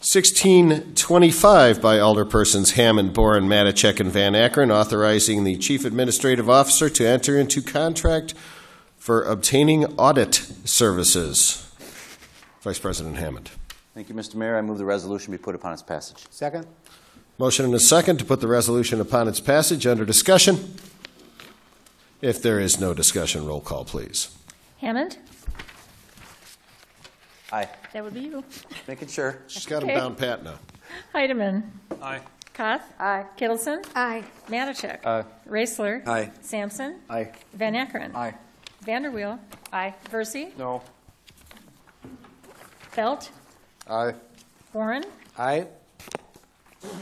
1625 by Alderpersons Hammond, Boren, Matichek, and Van Akkeren, authorizing the Chief Administrative Officer to enter into contract for obtaining audit services. Vice President Hammond. Thank you, Mr. Mayor. I move the resolution be put upon its passage. Second. Motion and a second to put the resolution upon its passage under discussion. If there is no discussion, roll call, please. Hammond? Aye. That would be you. Making sure. She's got him Okay. down pat now. Heidemann? Aye. Koth? Aye. Kittleson? Aye. Matichak? Aye. Raisler? Aye. Sampson? Aye. Van Akkeren? Aye. Vanderweel? Aye. Versi? No. Belt? Aye. Boren? Aye.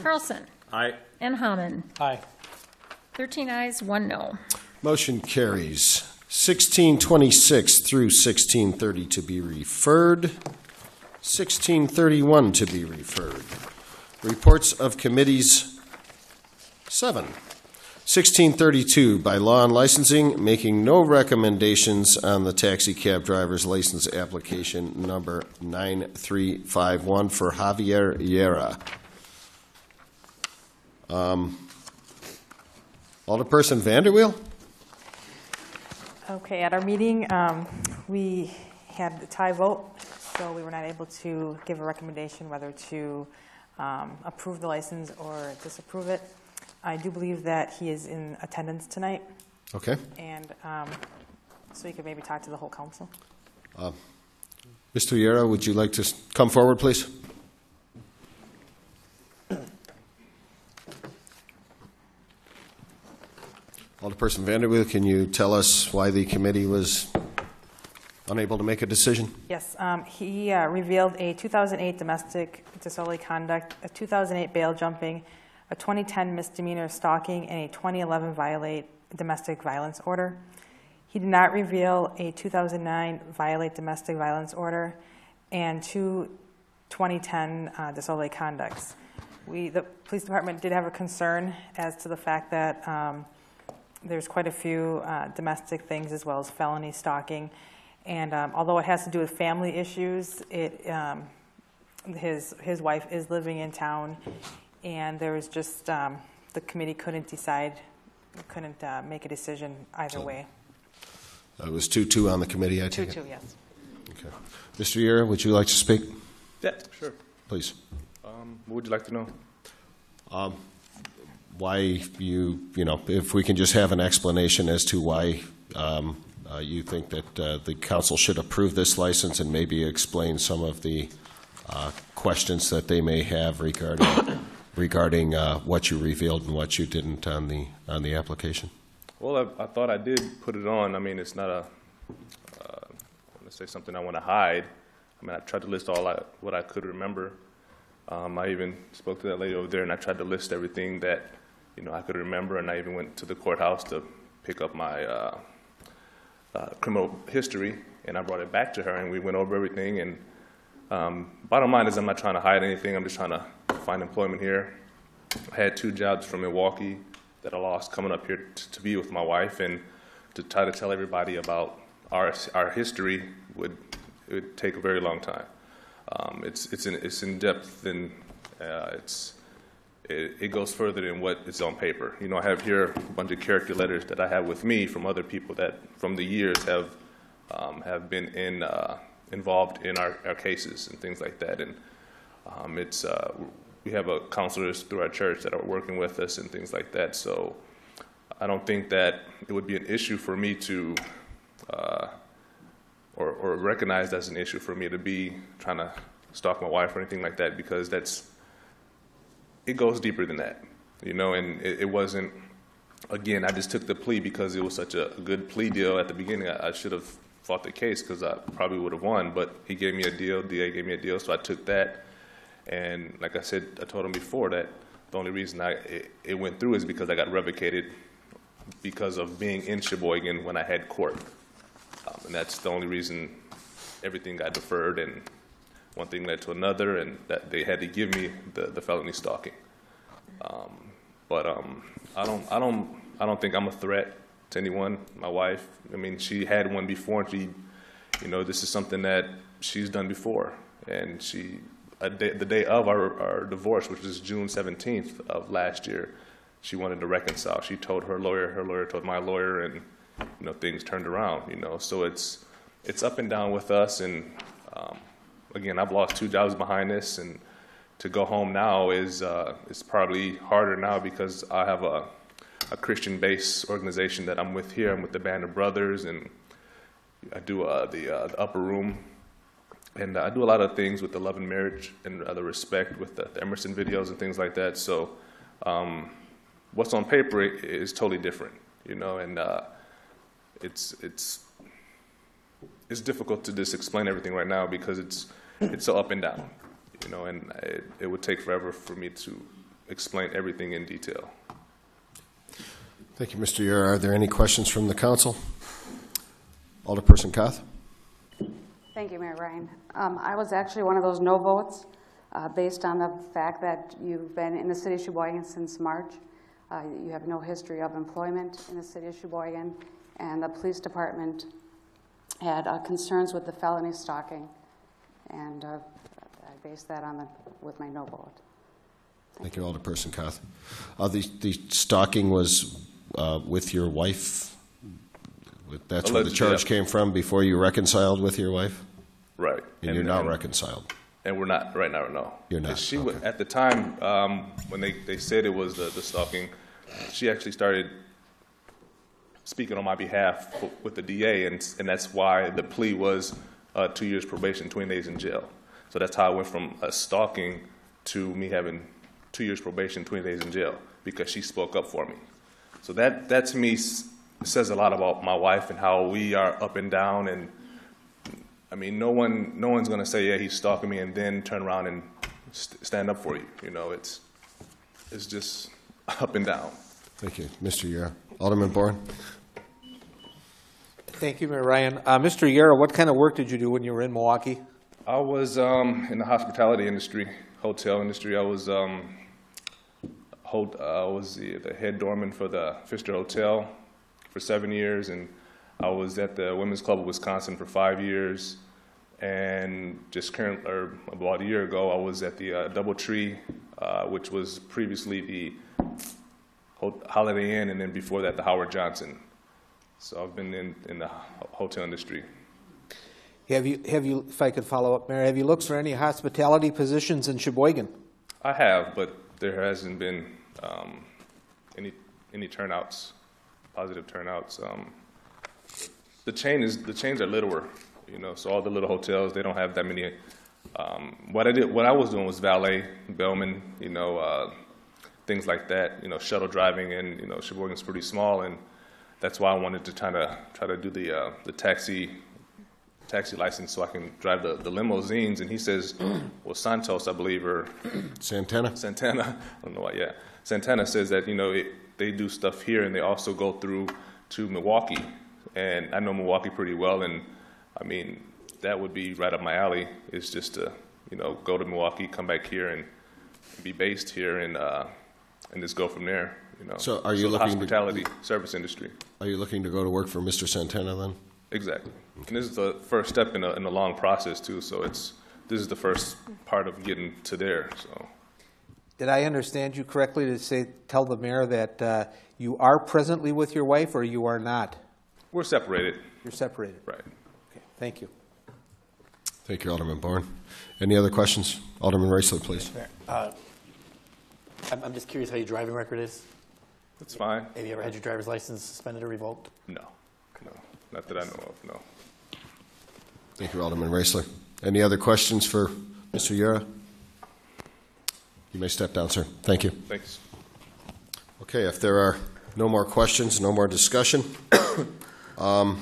Carlson? Aye. And Hammond? Aye. 13 ayes, one no. Motion carries. 1626 through 1630 to be referred. 1631 to be referred. Reports of committees, seven. 1632, by law and licensing, making no recommendations on the taxi cab driver's license application number 9351 for Javier Yera. Um, Alderperson Vanderweel? Okay, at our meeting, um, we had a tie vote, so we were not able to give a recommendation whether to um, approve the license or disapprove it. I do believe that he is in attendance tonight, Okay. and um, so you could maybe talk to the whole council. Uh, Mr. Yera, would you like to s- come forward, please? Alderperson Vanderweel, can you tell us why the committee was Unable to make a decision? Yes, um, he uh, revealed a 2008 domestic disorderly conduct, a 2008 bail jumping, a 2010 misdemeanor stalking, and a 2011 violate domestic violence order. He did not reveal a 2009 violate domestic violence order and two 2010 uh, disorderly conducts. We, the police department did have a concern as to the fact that um, there's quite a few uh, domestic things as well as felony stalking. And um, although it has to do with family issues, it, um, his, his wife is living in town, and there was just, um, the committee couldn't decide, couldn't uh, make a decision either way. Uh, It was 2-2 on the committee, I take it? Two-two, yes. Okay. Mr. Viera, would you like to speak? Yeah, sure. Please. Um, what would you like to know? Um, Why you, you know, if we can just have an explanation as to why um, uh, you think that uh, the council should approve this license and maybe explain some of the uh, questions that they may have regarding, regarding uh, what you revealed and what you didn't on the, on the application. Well, I, I thought I did put it on. I mean, it's not a, uh, let's say something I want to hide. I mean, I tried to list all I, what I could remember. Um, I even spoke to that lady over there, and I tried to list everything that, you know, I could remember, and I even went to the courthouse to pick up my uh, uh, criminal history, and I brought it back to her, and we went over everything. And um, bottom line is, I'm not trying to hide anything. I'm just trying to find employment here. I had two jobs from Milwaukee that I lost coming up here to be with my wife, and to try to tell everybody about our our history would would take a very long time. Um, it's it's in it's in depth and uh, it's it, it goes further than what is on paper. You know, I have here a bunch of character letters that I have with me from other people that from the years have um, have been in uh, involved in our, our cases and things like that. And um, it's uh, we have a counselors through our church that are working with us and things like that. So I don't think that it would be an issue for me to. Uh, or, or recognized as an issue for me to be trying to stalk my wife or anything like that because that's it goes deeper than that, you know. And it, it wasn't. Again, I just took the plea because it was such a good plea deal at the beginning. I, I should have fought the case because I probably would have won, but he gave me a deal. DA gave me a deal, so I took that. And like I said, I told him before that the only reason I it, it went through is because I got revocated because of being in Sheboygan when I had court. Um, and that's the only reason everything got deferred, and one thing led to another, and that they had to give me the, the felony stalking. Um, but um, I don't, I don't, I don't think I'm a threat to anyone. My wife, I mean, she had one before, and she, you know, this is something that she's done before, and she, day, the day of our, our divorce, which was June 17th of last year, she wanted to reconcile. She told her lawyer, her lawyer told my lawyer, and you know things turned around. You know, so it's it's up and down with us. And um, again, I've lost two jobs behind this, and to go home now is uh, is probably harder now because I have a a Christian-based organization that I'm with here. I'm with the Band of Brothers, and I do uh, the, uh, the Upper Room, and I do a lot of things with the Love and Marriage and uh, the Respect with the, the Emerson videos and things like that. So, um, what's on paper is totally different, you know, and uh, it's it's it's difficult to just explain everything right now because it's it's so up and down, you know, and it, it would take forever for me to explain everything in detail. Thank you, Mr. Ure. Are there any questions from the council? Alderperson Koth? Thank you, Mayor Ryan. Um, I was actually one of those no votes uh, based on the fact that you've been in the city of Sheboygan since March. Uh, you have no history of employment in the city of Sheboygan, and the police department had uh, concerns with the felony stalking, and uh, I based that on the with my no vote. Thank you, Alderperson Koth. Uh, the, the stalking was uh, with your wife? That's where the Allegedly, charge yeah. came from before you reconciled with your wife? Right. And, you're not reconciled? And we're not right now. No, You're not, She wa- at the time um, when they, they said it was the, the stalking, she actually started speaking on my behalf with the DA, and and that's why the plea was uh, two years probation, 20 days in jail. So that's how I went from a stalking to me having two years probation, 20 days in jail because she spoke up for me. So that that to me s- says a lot about my wife and how we are up and down and I mean, no one, no one's gonna say, yeah, he's stalking me, and then turn around and st- stand up for you. You know, it's it's just up and down. Thank you. Mr. Yara. Alderman Boren? Thank you, Mayor Ryan. Uh, Mr. Yara, what kind of work did you do when you were in Milwaukee? I was um, in the hospitality industry, hotel industry. I was um, hold, uh, I was the, the head doorman for the Pfister Hotel for seven years, and I was at the Women's Club of Wisconsin for five years. And just current, or about a year ago, I was at the uh, DoubleTree, uh, which was previously the Holiday Inn, and then before that, the Howard Johnson. So I've been in, in the hotel industry. Have you, have you, if I could follow up, Mayor, have you looked for any hospitality positions in Sheboygan? I have, but there hasn't been um, any any turnouts, positive turnouts. Um, the chain is the chains are littler, you know. So all the little hotels they don't have that many. Um, what I did, what I was doing was valet, bellman, you know, uh, things like that. You know, shuttle driving, and you know, Sheboygan's pretty small, and that's why I wanted to try to try to do the uh, the taxi taxi license so I can drive the, the limousines. And he says, well, Santos, I believe, or Santana. Santana. I don't know why. Yeah, Santana says that you know it, they do stuff here and they also go through to Milwaukee. And I know Milwaukee pretty well, and I mean that would be right up my alley. Is just to you know go to Milwaukee, come back here, and be based here, and uh, and just go from there. You know. So are you the looking to- hospitality service industry? Are you looking to go to work for Mr. Santana then? Exactly. And this is the first step in a, in a long process too. So it's this is the first part of getting to there. So Did I understand you correctly to say, tell the mayor that uh, you are presently with your wife or you are not? we're separated. You're separated. Right. Okay, thank you. Thank you, Alderman Boren. Any other questions? Alderman Raisler, please. Uh, I'm, I'm just curious how your driving record is. That's fine. Have you ever had your driver's license suspended or revoked? No, no, not that I know of. No. Thank you, Alderman Raisler. Any other questions for Mr. Yara? You may step down, sir. Thank you. Thanks. Okay, if there are no more questions, no more discussion, um,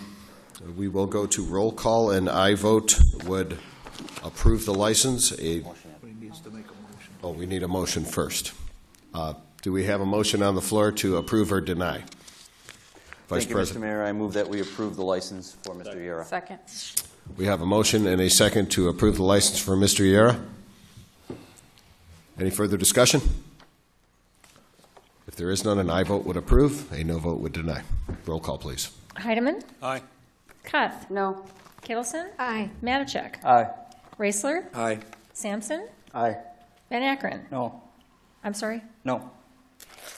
we will go to roll call, and I vote would approve the license. A, oh, we need a motion first. Uh, Do we have a motion on the floor to approve or deny? Vice Thank you, Mr. President. Mayor. I move that we approve the license for Mr. Yara. Second. We have a motion and a second to approve the license for Mr. Yara. Any further discussion? If there is none, an aye vote would approve, a no vote would deny. Roll call, please. Heidemann? Aye. Koth? No. Kittleson? Aye. Matachek? Aye. Raisler? Aye. Sampson? Aye. Van Akkeren? No. I'm sorry? No.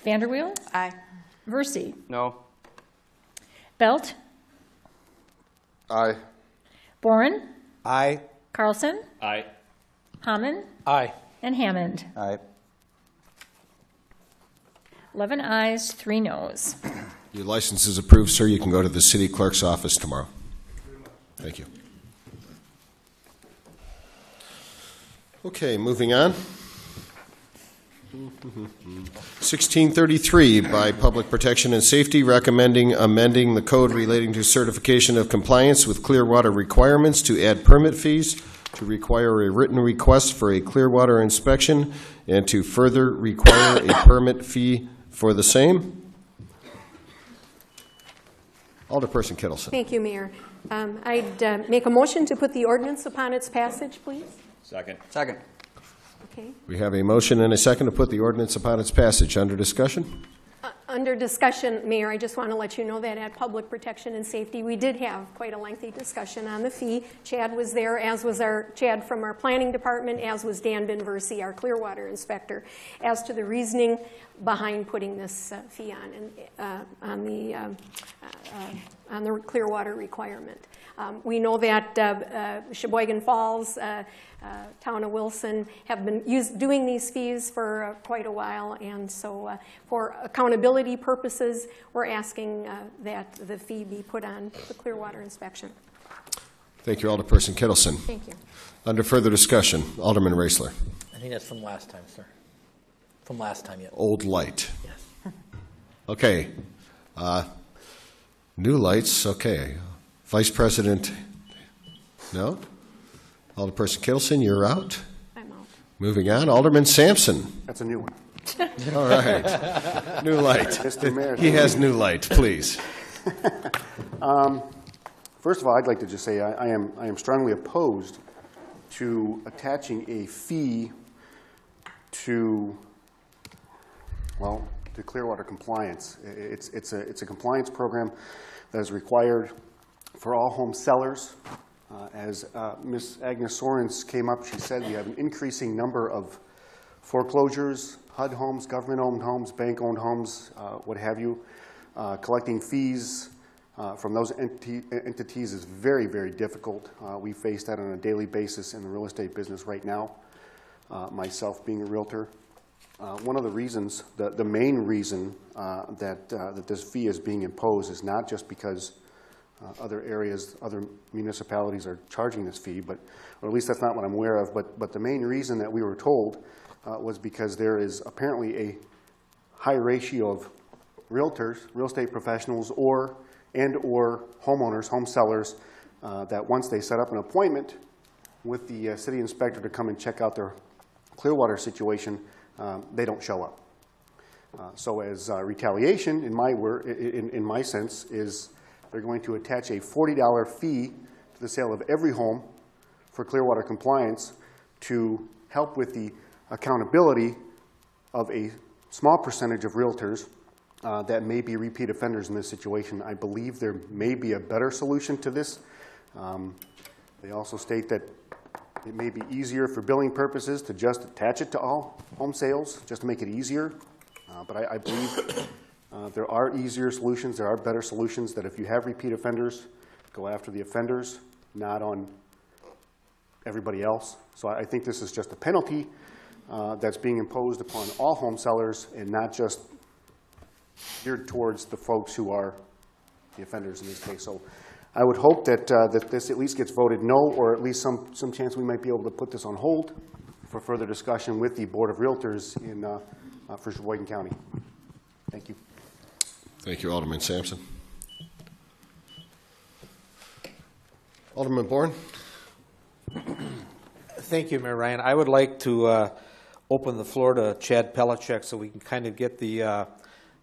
Vanderweel? Aye. Versi? No. Belt? Aye. Boren? Aye. Carlson? Aye. Hammond? Aye. And Hammond? Aye. 11 ayes, 3 noes. Your license is approved, sir. You can go to the city clerk's office tomorrow. Thank you. Okay, moving on. 1633 by Public Protection and Safety recommending amending the code relating to certification of compliance with clear water requirements to add permit fees, to require a written request for a Clearwater inspection, and to further require a permit fee for the same. Alderperson Kittleson. Thank you, Mayor. Um, I'd uh, make a motion to put the ordinance upon its passage, please. Second. Second. Okay. We have a motion and a second to put the ordinance upon its passage. Under discussion? Uh, Under discussion, Mayor, I just want to let you know that at Public Protection and Safety, we did have quite a lengthy discussion on the fee. Chad was there, as was our, Chad from our Planning Department, as was Dan Benversi, our Clearwater Inspector, as to the reasoning behind putting this uh, fee on, and, uh, on the, uh, uh, on the Clearwater requirement. Um, We know that uh, uh, Sheboygan Falls, uh, Town of Wilson have been use- doing these fees for uh, quite a while, and so uh, for accountability purposes, we're asking uh, that the fee be put on the Clearwater inspection. Thank you, Alderperson Kittleson. Thank you. Under further discussion, Alderman Raisler. I think that's from last time, sir. From last time, yeah. Old light. Yes. Okay. Uh, New lights, okay. Vice President No? Alderperson Kittleson, you're out. I'm out. Moving on, Alderman Sampson. That's a new one. All right. New light. Mr. Mayor. He has new light, please. Um, First of all, I'd like to just say I I am, I am strongly opposed to attaching a fee to, well, to Clearwater compliance. It's, it's a, it's a compliance program that is required for all home sellers. Uh, As uh, Ms. Agnes Sorens came up, she said we have an increasing number of foreclosures, HUD homes, government-owned homes, bank-owned homes, uh, what have you. Uh, Collecting fees uh, from those enti- entities is very, very difficult. Uh, We face that on a daily basis in the real estate business right now, uh, myself being a Realtor. One of the reasons, the, the main reason that, that this fee is being imposed is not just because uh, other areas, other municipalities are charging this fee, but, or at least that's not what I'm aware of, but, but the main reason that we were told uh, was because there is apparently a high ratio of realtors, real estate professionals, or, and/or homeowners, home sellers, uh, that once they set up an appointment with the uh, city inspector to come and check out their Clearwater situation, um, they don't show up. Uh, So as uh, retaliation, in my word, in, in my sense, is they're going to attach a $40 fee to the sale of every home for Clearwater compliance to help with the accountability of a small percentage of realtors uh, that may be repeat offenders in this situation. I believe there may be a better solution to this. Um, They also state that it may be easier for billing purposes to just attach it to all home sales, just to make it easier. Uh, But I, I believe uh, there are easier solutions, there are better solutions, that if you have repeat offenders, go after the offenders, not on everybody else. So I I think this is just a penalty uh, that's being imposed upon all home sellers and not just geared towards the folks who are the offenders in this case. So I would hope that, uh, that this at least gets voted no, or at least some, some chance we might be able to put this on hold for further discussion with the Board of Realtors in, uh, uh, for Sheboygan County. Thank you. Thank you, Alderman Sampson. Alderman Boren? Thank you, Mayor Ryan. I would like to uh, open the floor to Chad Pelishek so we can kind of get the, uh,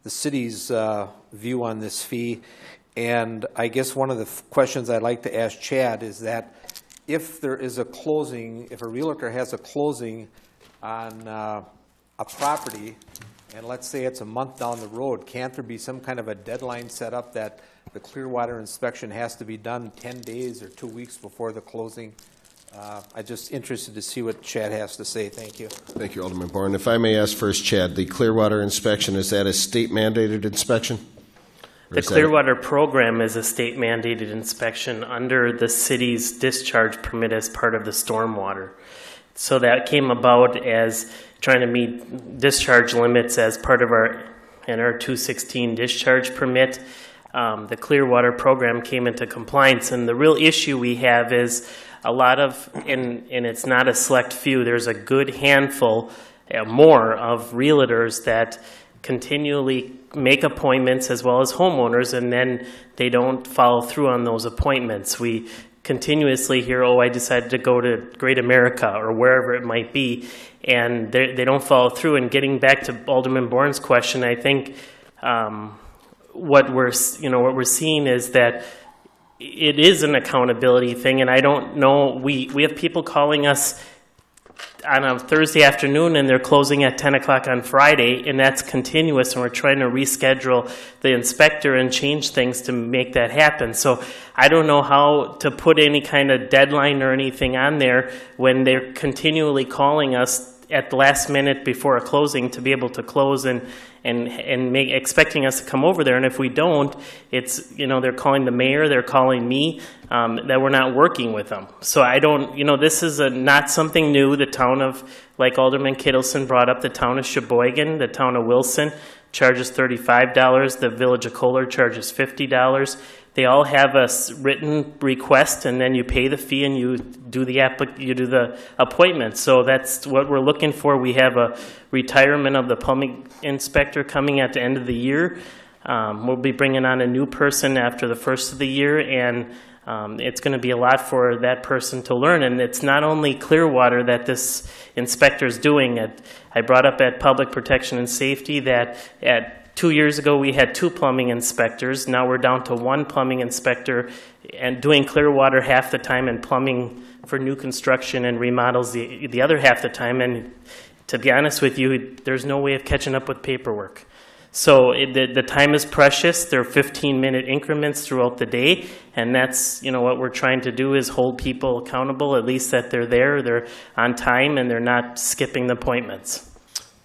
the city's uh, view on this fee. And I guess one of the questions I'd like to ask Chad is that if there is a closing, if a realtor has a closing on uh, a property, and let's say it's a month down the road, can't there be some kind of a deadline set up that the Clearwater inspection has to be done 10 days or two weeks before the closing? Uh, I'm just interested to see what Chad has to say. Thank you. Thank you, Alderman Boren. If I may ask first, Chad, the Clearwater inspection, is that a state mandated inspection? The Clearwater program is a state mandated inspection under the city's discharge permit as part of the stormwater. So that came about as trying to meet discharge limits as part of our NR 216 discharge permit. Um, the Clearwater program came into compliance, and the real issue we have is a lot of, and, and it's not a select few, there's a good handful uh, more of realtors that continually make appointments as well as homeowners, and then they don't follow through on those appointments. We continuously hear, oh, I decided to go to Great America or wherever it might be, and they they don't follow through. And getting back to Alderman Boren's question, I think um, what we're you know what we're seeing is that it is an accountability thing, and I don't know. We we have people calling us on a Thursday afternoon and they're closing at 10 o'clock on Friday, and that's continuous, and we're trying to reschedule the inspector and change things to make that happen. So I don't know how to put any kind of deadline or anything on there when they're continually calling us at the last minute before a closing to be able to close and and and make expecting us to come over there. And if we don't it's you know they're calling the mayor they're calling me um, that we're not working with them. So I don't you know this is a not something new. The town of like Alderman Kittleson brought up the town of Sheboygan the town of Wilson charges $35 the village of Kohler charges $50 they all have a written request, and then you pay the fee and you do the you do the appointment. So that's what we're looking for. We have a retirement of the plumbing inspector coming at the end of the year. Um, we'll be bringing on a new person after the first of the year, and Um, it's going to be a lot for that person to learn, and it's not only Clearwater that this inspector is doing. I brought up at Public Protection and Safety that at two years ago we had two plumbing inspectors. Now we're down to one plumbing inspector, and doing Clearwater half the time and plumbing for new construction and remodels the the other half the time. And to be honest with you, there's no way of catching up with paperwork. So it, the, the time is precious. There are 15 minute increments throughout the day, and that's you know what we're trying to do is hold people accountable. At least that they're there, they're on time, and they're not skipping the appointments.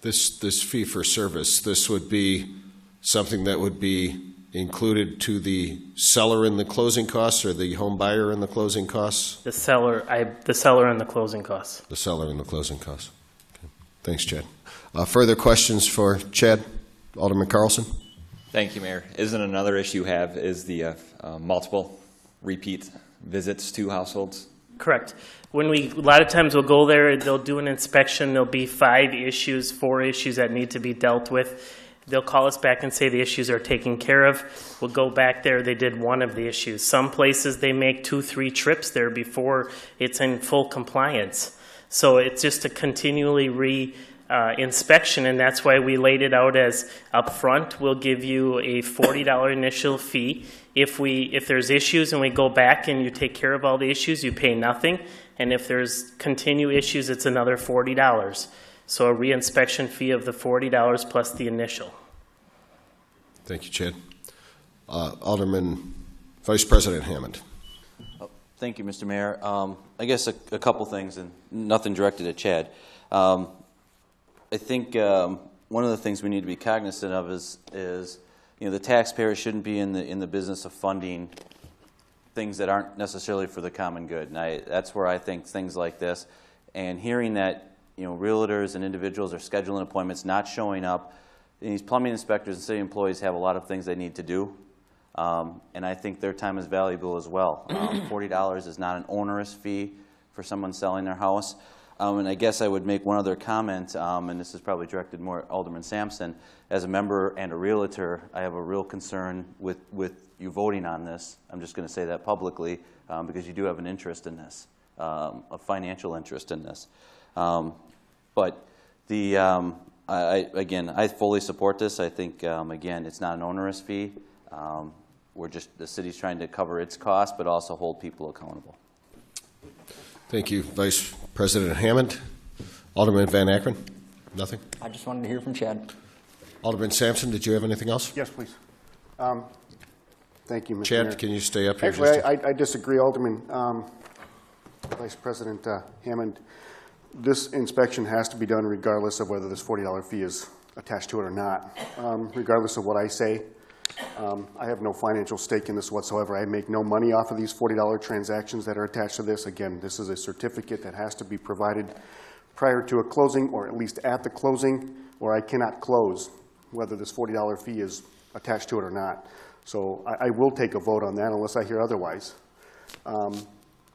This, this fee for service, this would be something that would be included to the seller in the closing costs or the home buyer in the closing costs? The seller, I, the seller and the closing costs. The seller in the closing costs. Okay. Thanks, Chad. Uh, further questions for Chad? Alderman Carlson? Thank you, Mayor. Isn't another issue you have is the uh, uh, multiple repeat visits to households? Correct. When we, a lot of times we'll go there, they'll do an inspection, there'll be five issues, four issues that need to be dealt with. They'll call us back and say the issues are taken care of. We'll go back there, they did one of the issues. Some places they make two, three trips there before it's in full compliance. So it's just a continually re, uh, inspection, and that's why we laid it out as upfront. We'll give you a forty dollar initial fee. If we if there's issues and we go back and you take care of all the issues, you pay nothing. And if there's continue issues, it's another forty dollars. So a reinspection fee of the forty dollars plus the initial. Thank you, Chad. Uh, Alderman Vice President Hammond. Thank you, Mr. Mayor. Um, I guess a, a, couple things, and nothing directed at Chad. Um, I think um, one of the things we need to be cognizant of is, is you know, the taxpayer shouldn't be in the, in the business of funding things that aren't necessarily for the common good. And I, that's where I think things like this, and hearing that you know, realtors and individuals are scheduling appointments, not showing up. And these plumbing inspectors and city employees have a lot of things they need to do. Um, and I think their time is valuable as well. Um, $40 is not an onerous fee for someone selling their house. Um, and I guess I would make one other comment, um, and this is probably directed more at Alderman Sampson. As a member and a realtor, I have a real concern with, with you voting on this. I'm just going to say that publicly um, because you do have an interest in this, um, a financial interest in this. Um, but the, um, I, again, I fully support this. I think, again, it's not an onerous fee. We're just, the city's trying to cover its costs, but also hold people accountable. Thank you, Vice President Hammond. Alderman Van Akkeren? Nothing? I just wanted to hear from Chad. Alderman Sampson, did you have anything else? Yes, please. Um, thank you, Mr. Chad, Mayor. can you stay up here? Actually, I, I, disagree, Alderman. Um, Vice President uh, Hammond, this inspection has to be done regardless of whether this $40 fee is attached to it or not. Um, regardless of what I say, um, I have no financial stake in this whatsoever. I make no money off of these $40 transactions that are attached to this. Again, this is a certificate that has to be provided prior to a closing or at least at the closing, or I cannot close, whether this $40 fee is attached to it or not. So I, I will take a vote on that unless I hear otherwise. Um,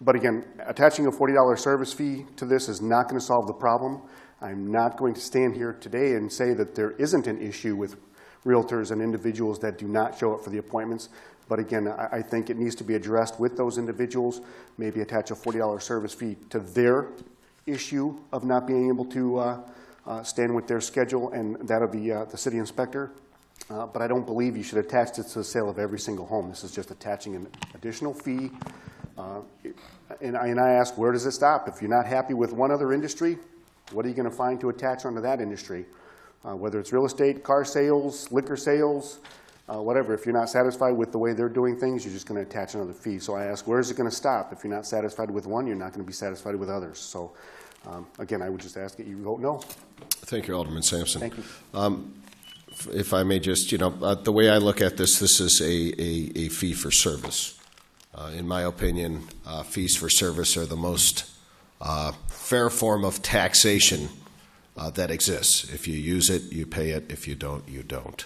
but again, attaching a $40 service fee to this is not going to solve the problem. I'm not going to stand here today and say that there isn't an issue with realtors and individuals that do not show up for the appointments. But again, I, I think it needs to be addressed with those individuals, maybe attach a $40 service fee to their issue of not being able to uh, uh, stand with their schedule, and that'll be uh, the city inspector. Uh, but I don't believe you should attach this to the sale of every single home. This is just attaching an additional fee. Uh, and I, and I ask, where does it stop? If you're not happy with one other industry, what are you going to find to attach onto that industry? Uh, whether it's real estate, car sales, liquor sales, uh, whatever. If you're not satisfied with the way they're doing things, you're just going to attach another fee. So I ask, where is it going to stop? If you're not satisfied with one, you're not going to be satisfied with others. So um, again, I would just ask that you vote no. Thank you, Alderman Sampson. Thank you. Um, if I may just, you know, uh, the way I look at this, this is a, a, a fee for service. Uh, in my opinion, uh, fees for service are the most uh, fair form of taxation uh, that exists. If you use it, you pay it. If you don't, you don't.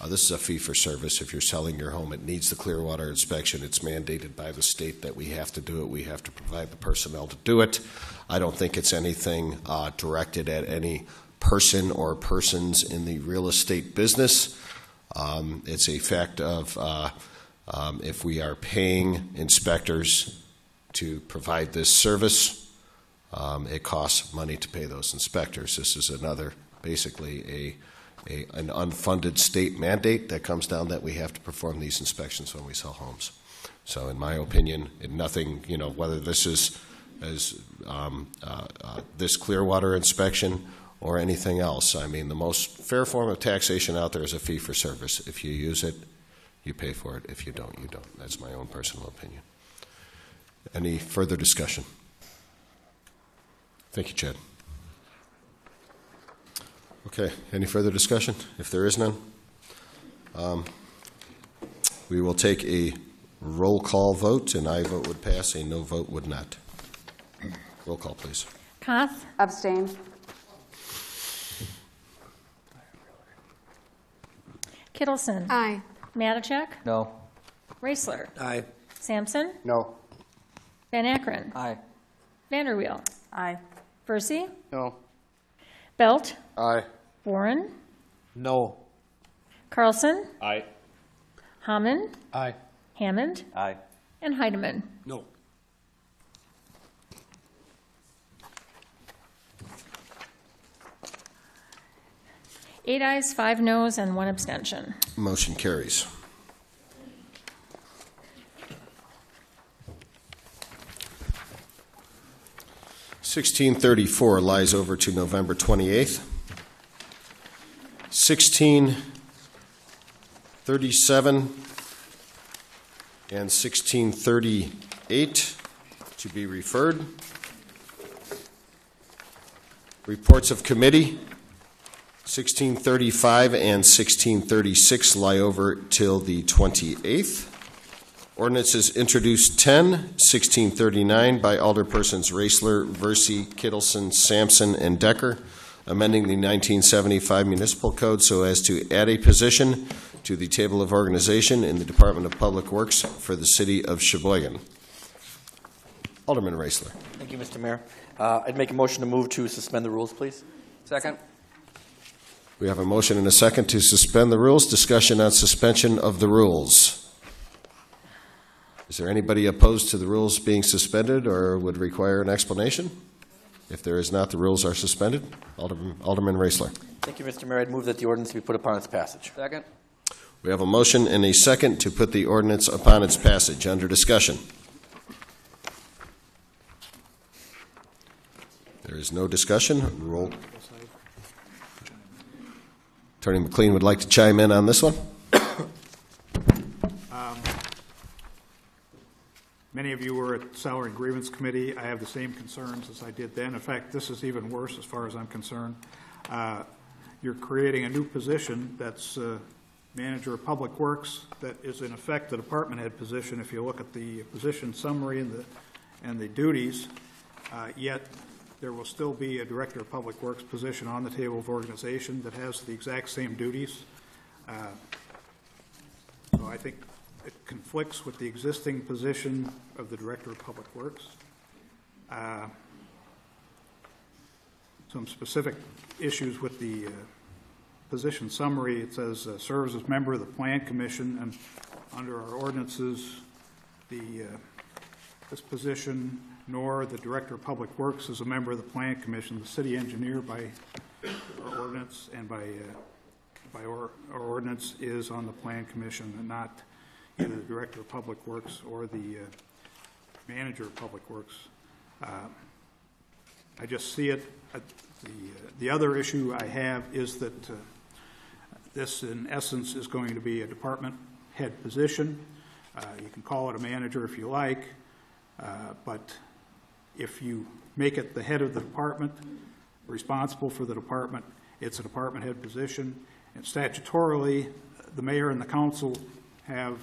Uh, this is a fee for service. If you're selling your home, it needs the Clearwater inspection. It's mandated by the state that we have to do it. We have to provide the personnel to do it. I don't think it's anything uh, directed at any person or persons in the real estate business. Um, it's a fact of uh, Um, If we are paying inspectors to provide this service, um, it costs money to pay those inspectors. This is another, basically, a, a, an unfunded state mandate that comes down that we have to perform these inspections when we sell homes. So in my opinion, nothing, you know, whether this is, as, um, uh, uh, this Clearwater inspection or anything else, I mean, the most fair form of taxation out there is a fee for service. If you use it, you pay for it. If you don't, you don't. That's my own personal opinion. Any further discussion? Thank you, Chad. Okay, any further discussion? If there is none, um, we will take a roll call vote. An aye vote would pass, a no vote would not. Roll call, please. Koth, Abstain. Kittleson. Aye. Matachek, No. Raisler, Aye. Sampson, No. Van Akkeren, Aye. Vanderweel, Aye. Percy, No. Belt, Aye. Warren, No. Carlson, Aye. Hammond, Aye. Hammond, Aye. and Heidemann. No. Eight ayes, five noes, and one abstention. Motion carries. Sixteen thirty-four lies over to November twenty-eighth. Sixteen thirty-seven and sixteen thirty-eight to be referred. Reports of committee. 1635 and 1636 lie over till the 28th. Ordinances introduced 10, 1639 by Alderpersons Raisler, Versi, Kittleson, Sampson, and Decker, amending the 1975 municipal code so as to add a position to the table of organization in the Department of Public Works for the city of Sheboygan. Alderman Raisler. Thank you, Mr. Mayor. Uh, I'd make a motion to move to suspend the rules, please. Second. We have a motion and a second to suspend the rules. Discussion on suspension of the rules. Is there anybody opposed to the rules being suspended or would require an explanation? If there is not, the rules are suspended. Alderman, Alderman Raisler. Thank you, Mr. Mayor. I'd move that the ordinance be put upon its passage. Second. We have a motion and a second to put the ordinance upon its passage. Under discussion. There is no discussion. Roll. Attorney McLean would like to chime in on this one. Um, Many of you were at Salary and Grievance Committee. I have the same concerns as I did then. In fact, this is even worse as far as I'm concerned. Uh, You're creating a new position that's uh, Manager of Public Works that is in effect the department head position if you look at the position summary and the, and the duties. Uh, Yet, there will still be a Director of Public Works position on the table of organization that has the exact same duties. Uh, so I think it conflicts with the existing position of the Director of Public Works. Uh, Some specific issues with the uh, position summary, it says, uh, serves as member of the Plan Commission, and under our ordinances, the, uh, this position, nor the Director of Public Works is a member of the Plan Commission. The city engineer by our ordinance and by uh, by our, our ordinance is on the Plan Commission and not either the Director of Public Works or the uh, Manager of Public Works. Uh, I just see it, uh, the, uh, the other issue I have is that uh, this, in essence, is going to be a department head position. Uh, You can call it a manager if you like, but if you make it the head of the department, responsible for the department, it's a department head position. And statutorily, the mayor and the council have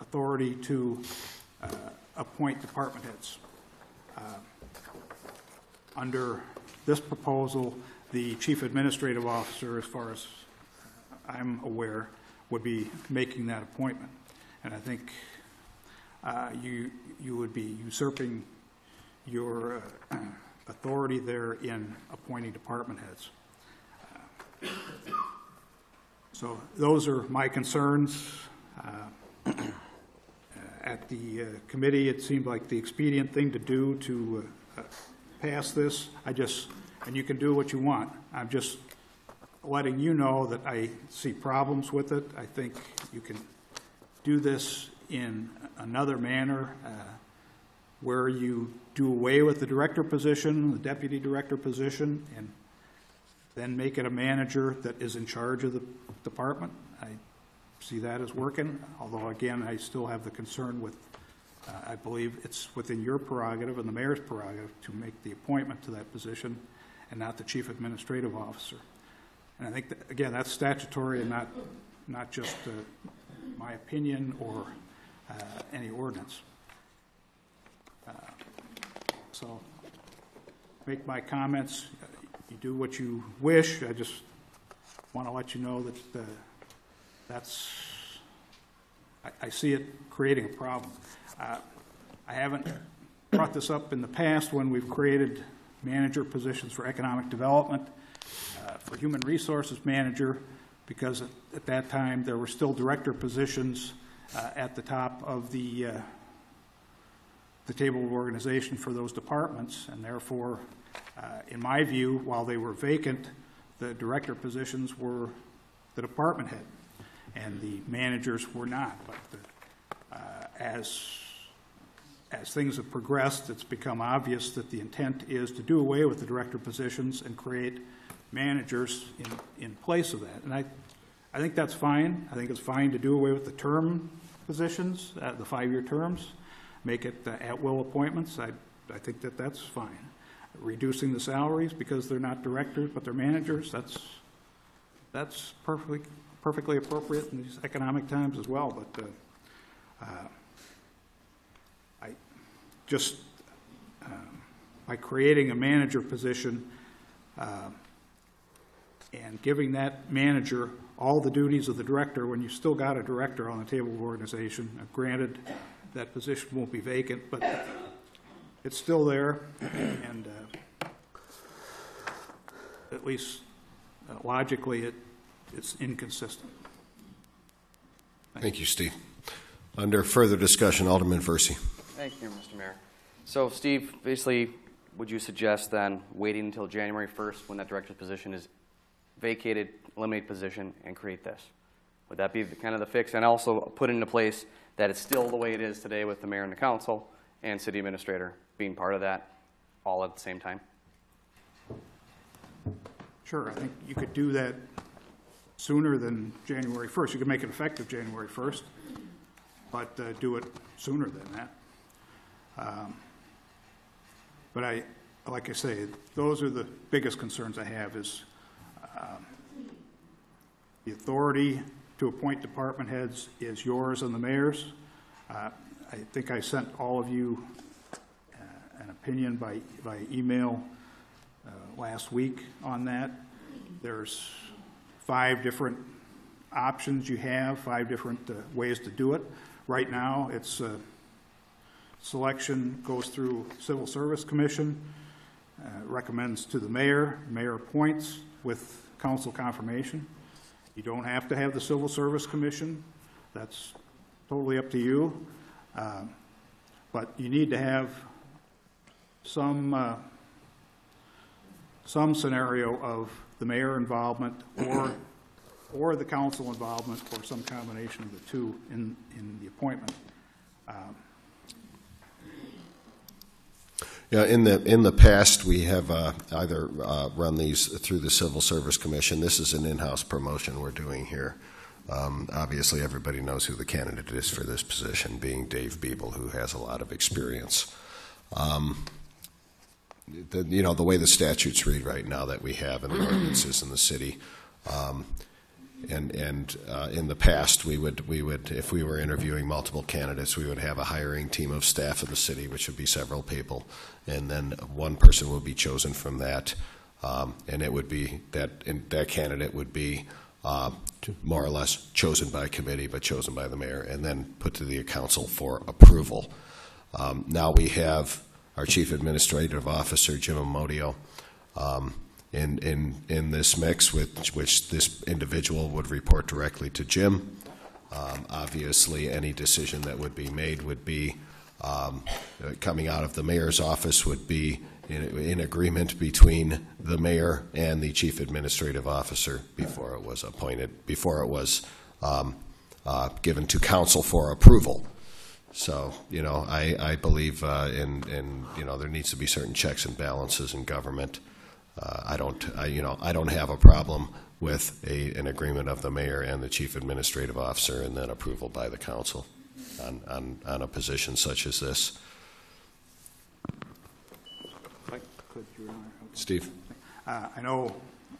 authority to uh, appoint department heads. Uh, Under this proposal, the chief administrative officer, as far as I'm aware, would be making that appointment. And I think uh, you, you would be usurping your uh, authority there in appointing department heads. Uh, So those are my concerns. Uh, at the uh, committee, it seemed like the expedient thing to do to uh, uh, pass this. I just, and you can do what you want. I'm just letting you know that I see problems with it. I think you can do this in another manner uh, where you do away with the director position, the deputy director position, and then make it a manager that is in charge of the department. I see that as working, although again, I still have the concern with, uh, I believe it's within your prerogative and the mayor's prerogative to make the appointment to that position and not the chief administrative officer. And I think, that, again, that's statutory and not, not just uh, my opinion or uh, any ordinance. Uh, So, make my comments, you do what you wish, I just want to let you know that uh, that's, I, I see it creating a problem. Uh, I haven't brought this up in the past when we've created manager positions for economic development, uh, for human resources manager, because at, at that time there were still director positions uh, at the top of the uh, the table of organization for those departments, and therefore, uh, in my view, while they were vacant, the director positions were the department head, and the managers were not. But the, uh, as as things have progressed, it's become obvious that the intent is to do away with the director positions and create managers in, in place of that. And I, I think that's fine. I think it's fine to do away with the term positions, uh, the five-year terms, make it uh, at-will appointments. I, I think that that's fine. Reducing the salaries because they're not directors but they're managers, that's, that's perfectly, perfectly appropriate in these economic times as well. But uh, uh, I just, um, by creating a manager position, uh, and giving that manager all the duties of the director when you've still got a director on the table of organization. Uh, Granted, that position won't be vacant, but it's still there, and uh, at least uh, logically, it, it's inconsistent. Thank you, Steve. Under further discussion, Alderman Versey. Thank you, Mr. Mayor. So, Steve, basically, would you suggest then waiting until January 1st when that director's position is vacated, eliminate position, and create this? Would that be kind of the fix? And also put into place that it's still the way it is today with the mayor and the council and city administrator being part of that all at the same time? Sure, I think you could do that sooner than January 1st. You can make it effective January 1st, but uh, do it sooner than that. Um, But I, like I say, those are the biggest concerns I have is um, the authority to appoint department heads is yours and the mayor's. Uh, I think I sent all of you uh, an opinion by, by email uh, last week on that. There's five different options you have, five different uh, ways to do it. Right now, it's uh, selection goes through Civil Service Commission, uh, recommends to the mayor, mayor appoints with council confirmation. You don't have to have the Civil Service Commission. That's totally up to you. Uh, But you need to have some, uh, some scenario of the mayor involvement or, or the council involvement or some combination of the two in, in the appointment. Um, Yeah, in the, in the past, we have uh, either uh, run these through the Civil Service Commission. This is an in-house promotion we're doing here. Um, Obviously, everybody knows who the candidate is for this position, being Dave Biebel, who has a lot of experience. Um, the, you know, the way the statutes read right now that we have in the ordinances in the city, um, and, and uh, in the past, we would, we would, if we were interviewing multiple candidates, we would have a hiring team of staff in the city, which would be several people, and then one person would be chosen from that, um, and it would be, that, and that candidate would be uh, more or less chosen by committee, but chosen by the mayor, and then put to the council for approval. Um, Now we have our chief administrative officer, Jim Amodio, um, in, in, in this mix, with, which this individual would report directly to Jim. Um, Obviously, any decision that would be made would be, um, coming out of the mayor's office would be in, in agreement between the mayor and the chief administrative officer before it was appointed, before it was um, uh, given to council for approval. So, you know, I, I believe uh, in, in, you know, there needs to be certain checks and balances in government. Uh, I don't, I, you know, I don't have a problem with a, an agreement of the mayor and the chief administrative officer and then approval by the council on, on, on a position such as this. Steve? Uh, I know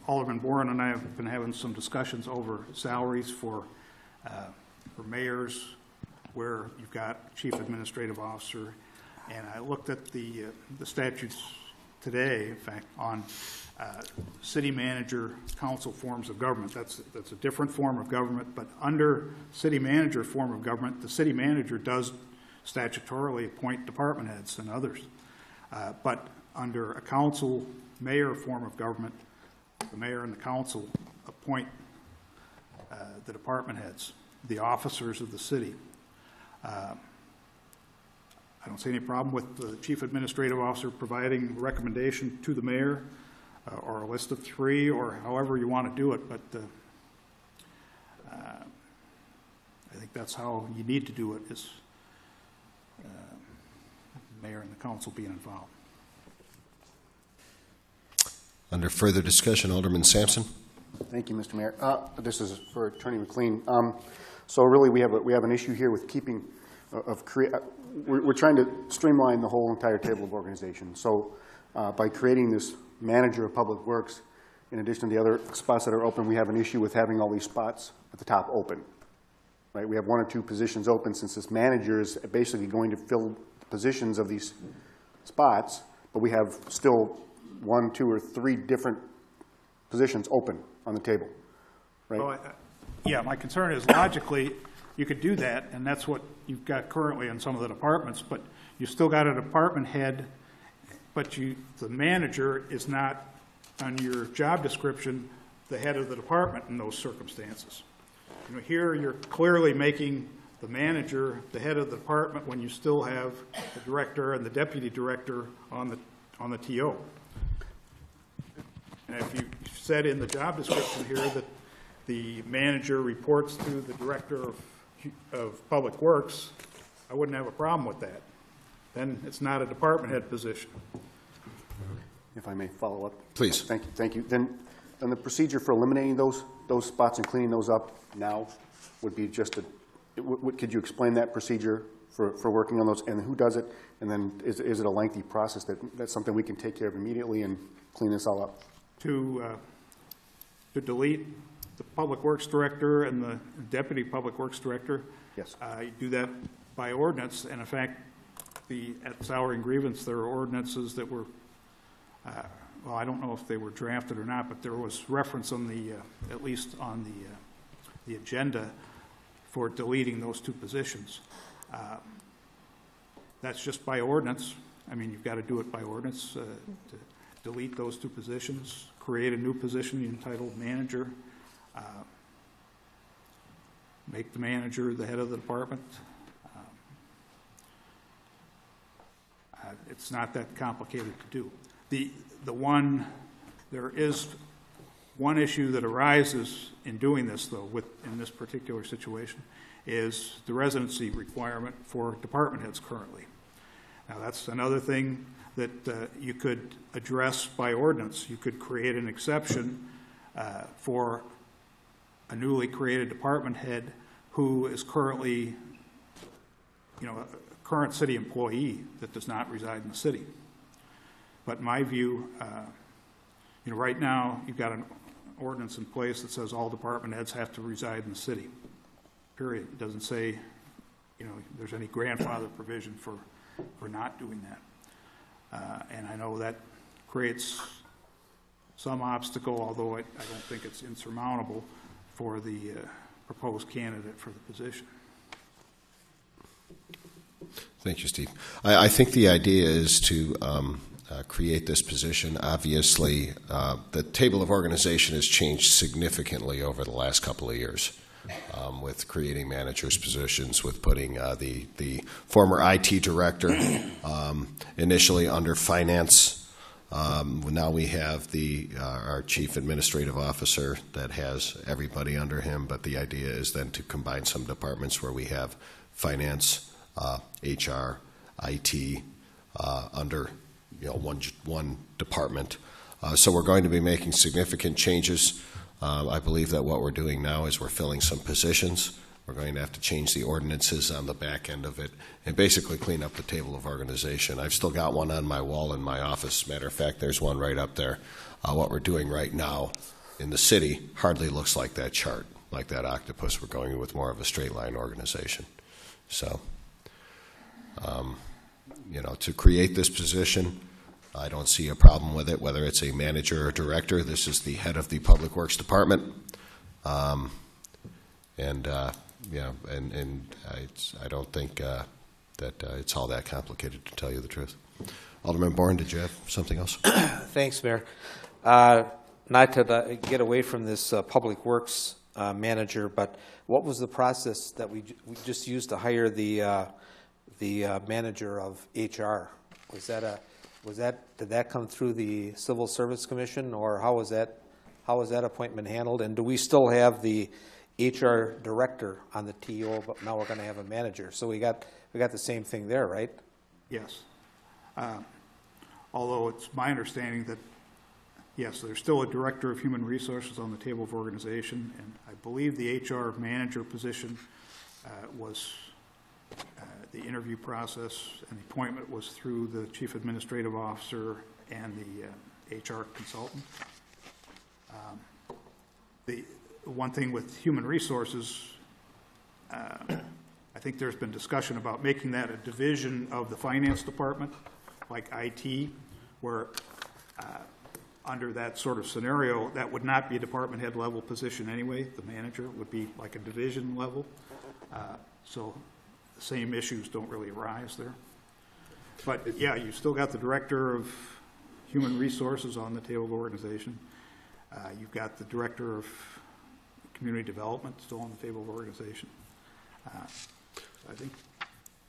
Alderman Boren and I have been having some discussions over salaries for, uh, for mayors, where you've got chief administrative officer, and I looked at the, uh, the statutes today, in fact, on uh, city manager council forms of government. That's, that's a different form of government, but under city manager form of government, the city manager does statutorily appoint department heads and others. Uh, But under a council mayor form of government, the mayor and the council appoint uh, the department heads, the officers of the city. Uh, I don't see any problem with the chief administrative officer providing recommendation to the mayor, uh, or a list of three, or however you want to do it, but uh, uh, I think that's how you need to do it, is uh, the mayor and the council being involved. Under further discussion, Alderman Sampson? Thank you, Mr. Mayor. Uh, This is for Attorney McLean. Um, So really, we have, a- we have an issue here with keeping, uh, of, crea- uh, we're trying to streamline the whole entire table of organization. So uh, by creating this manager of public works, in addition to the other spots that are open, we have an issue with having all these spots at the top open. Right? We have one or two positions open since this manager is basically going to fill positions of these spots, but we have still one, two, or three different positions open on the table, right? Yeah, my concern is logically, you could do that, and that's what you've got currently in some of the departments, but you still got a department head, but you, the manager is not on your job description, the head of the department in those circumstances. You know, here, you're clearly making the manager the head of the department when you still have the director and the deputy director on the, on the TO. And if you said in the job description here that the manager reports to the director of, of public works, I wouldn't have a problem with that. Then it's not a department head position. If I may follow up? Please. Thank you, thank you. Then, then the procedure for eliminating those, those spots and cleaning those up now would be just a, it would- would- could you explain that procedure for, for working on those, and who does it? And then is, is it a lengthy process that, that's something we can take care of immediately and clean this all up? To, uh, to delete the public works director and the deputy public works director. Yes. Uh, you do that by ordinance, and in fact, the, at salary and grievance, there are ordinances that were, uh, well, I don't know if they were drafted or not, but there was reference on the, uh, at least on the, uh, the agenda for deleting those two positions. Uh, That's just by ordinance. I mean, you've got to do it by ordinance, uh, to delete those two positions, create a new position entitled manager, uh, make the manager the head of the department. Um, uh, It's not that complicated to do. The, the one, there is one issue that arises in doing this, though, with, in this particular situation, is the residency requirement for department heads currently. Now, that's another thing that uh, you could address by ordinance. You could create an exception uh, for a newly created department head who is currently, you know, a current city employee that does not reside in the city. But in my view, uh, you know, right now, you've got an ordinance in place that says all department heads have to reside in the city, period. It doesn't say, you know, there's any grandfather provision for, for not doing that. Uh, And I know that creates some obstacle, although I, I don't think it's insurmountable for the uh, proposed candidate for the position. Thank you, Steve. I, I think the idea is to um, uh, create this position. Obviously, uh, the table of organization has changed significantly over the last couple of years. um, with creating managers' positions, with putting uh, the, the former IT director um, initially under finance. Um, Now we have the, uh, our chief administrative officer that has everybody under him, but the idea is then to combine some departments where we have finance, uh, HR, IT, uh, under, you know, one, one department. Uh, So we're going to be making significant changes. Uh, I believe that what we're doing now is we're filling some positions. We're going to have to change the ordinances on the back end of it and basically clean up the table of organization. I've still got one on my wall in my office. Matter of fact, there's one right up there. Uh, What we're doing right now in the city hardly looks like that chart, like that octopus. We're going with more of a straight line organization. So, um, you know, to create this position, I don't see a problem with it, whether it's a manager or director. This is the head of the Public Works Department. Um, And, uh, yeah, and, and I, I don't think uh, that uh, it's all that complicated, to tell you the truth. Alderman Boren, did you have something else? Thanks, Mayor. Uh, Not to uh, get away from this uh, Public Works uh, manager, but what was the process that we we just used to hire the, the manager of HR? Was that a, was that, did that come through the Civil Service Commission, or how was that, how was that appointment handled? And do we still have the HR director on the TO, but now we're going to have a manager? So we got, we got the same thing there, right? Yes. Uh, Although it's my understanding that, yes, there's still a Director of Human Resources on the table of organization, and I believe the HR manager position uh, was, uh, the interview process and the appointment was through the Chief Administrative Officer and the uh, HR consultant. Um, The, one thing with Human Resources, uh, I think there's been discussion about making that a division of the Finance Department, like IT, where uh, under that sort of scenario, that would not be a department head level position anyway. The manager would be like a division level. Uh, So the same issues don't really arise there. But yeah, you've still got the Director of Human Resources on the table of organization. Uh, You've got the Director of Community Development still the table of organization. Uh, I think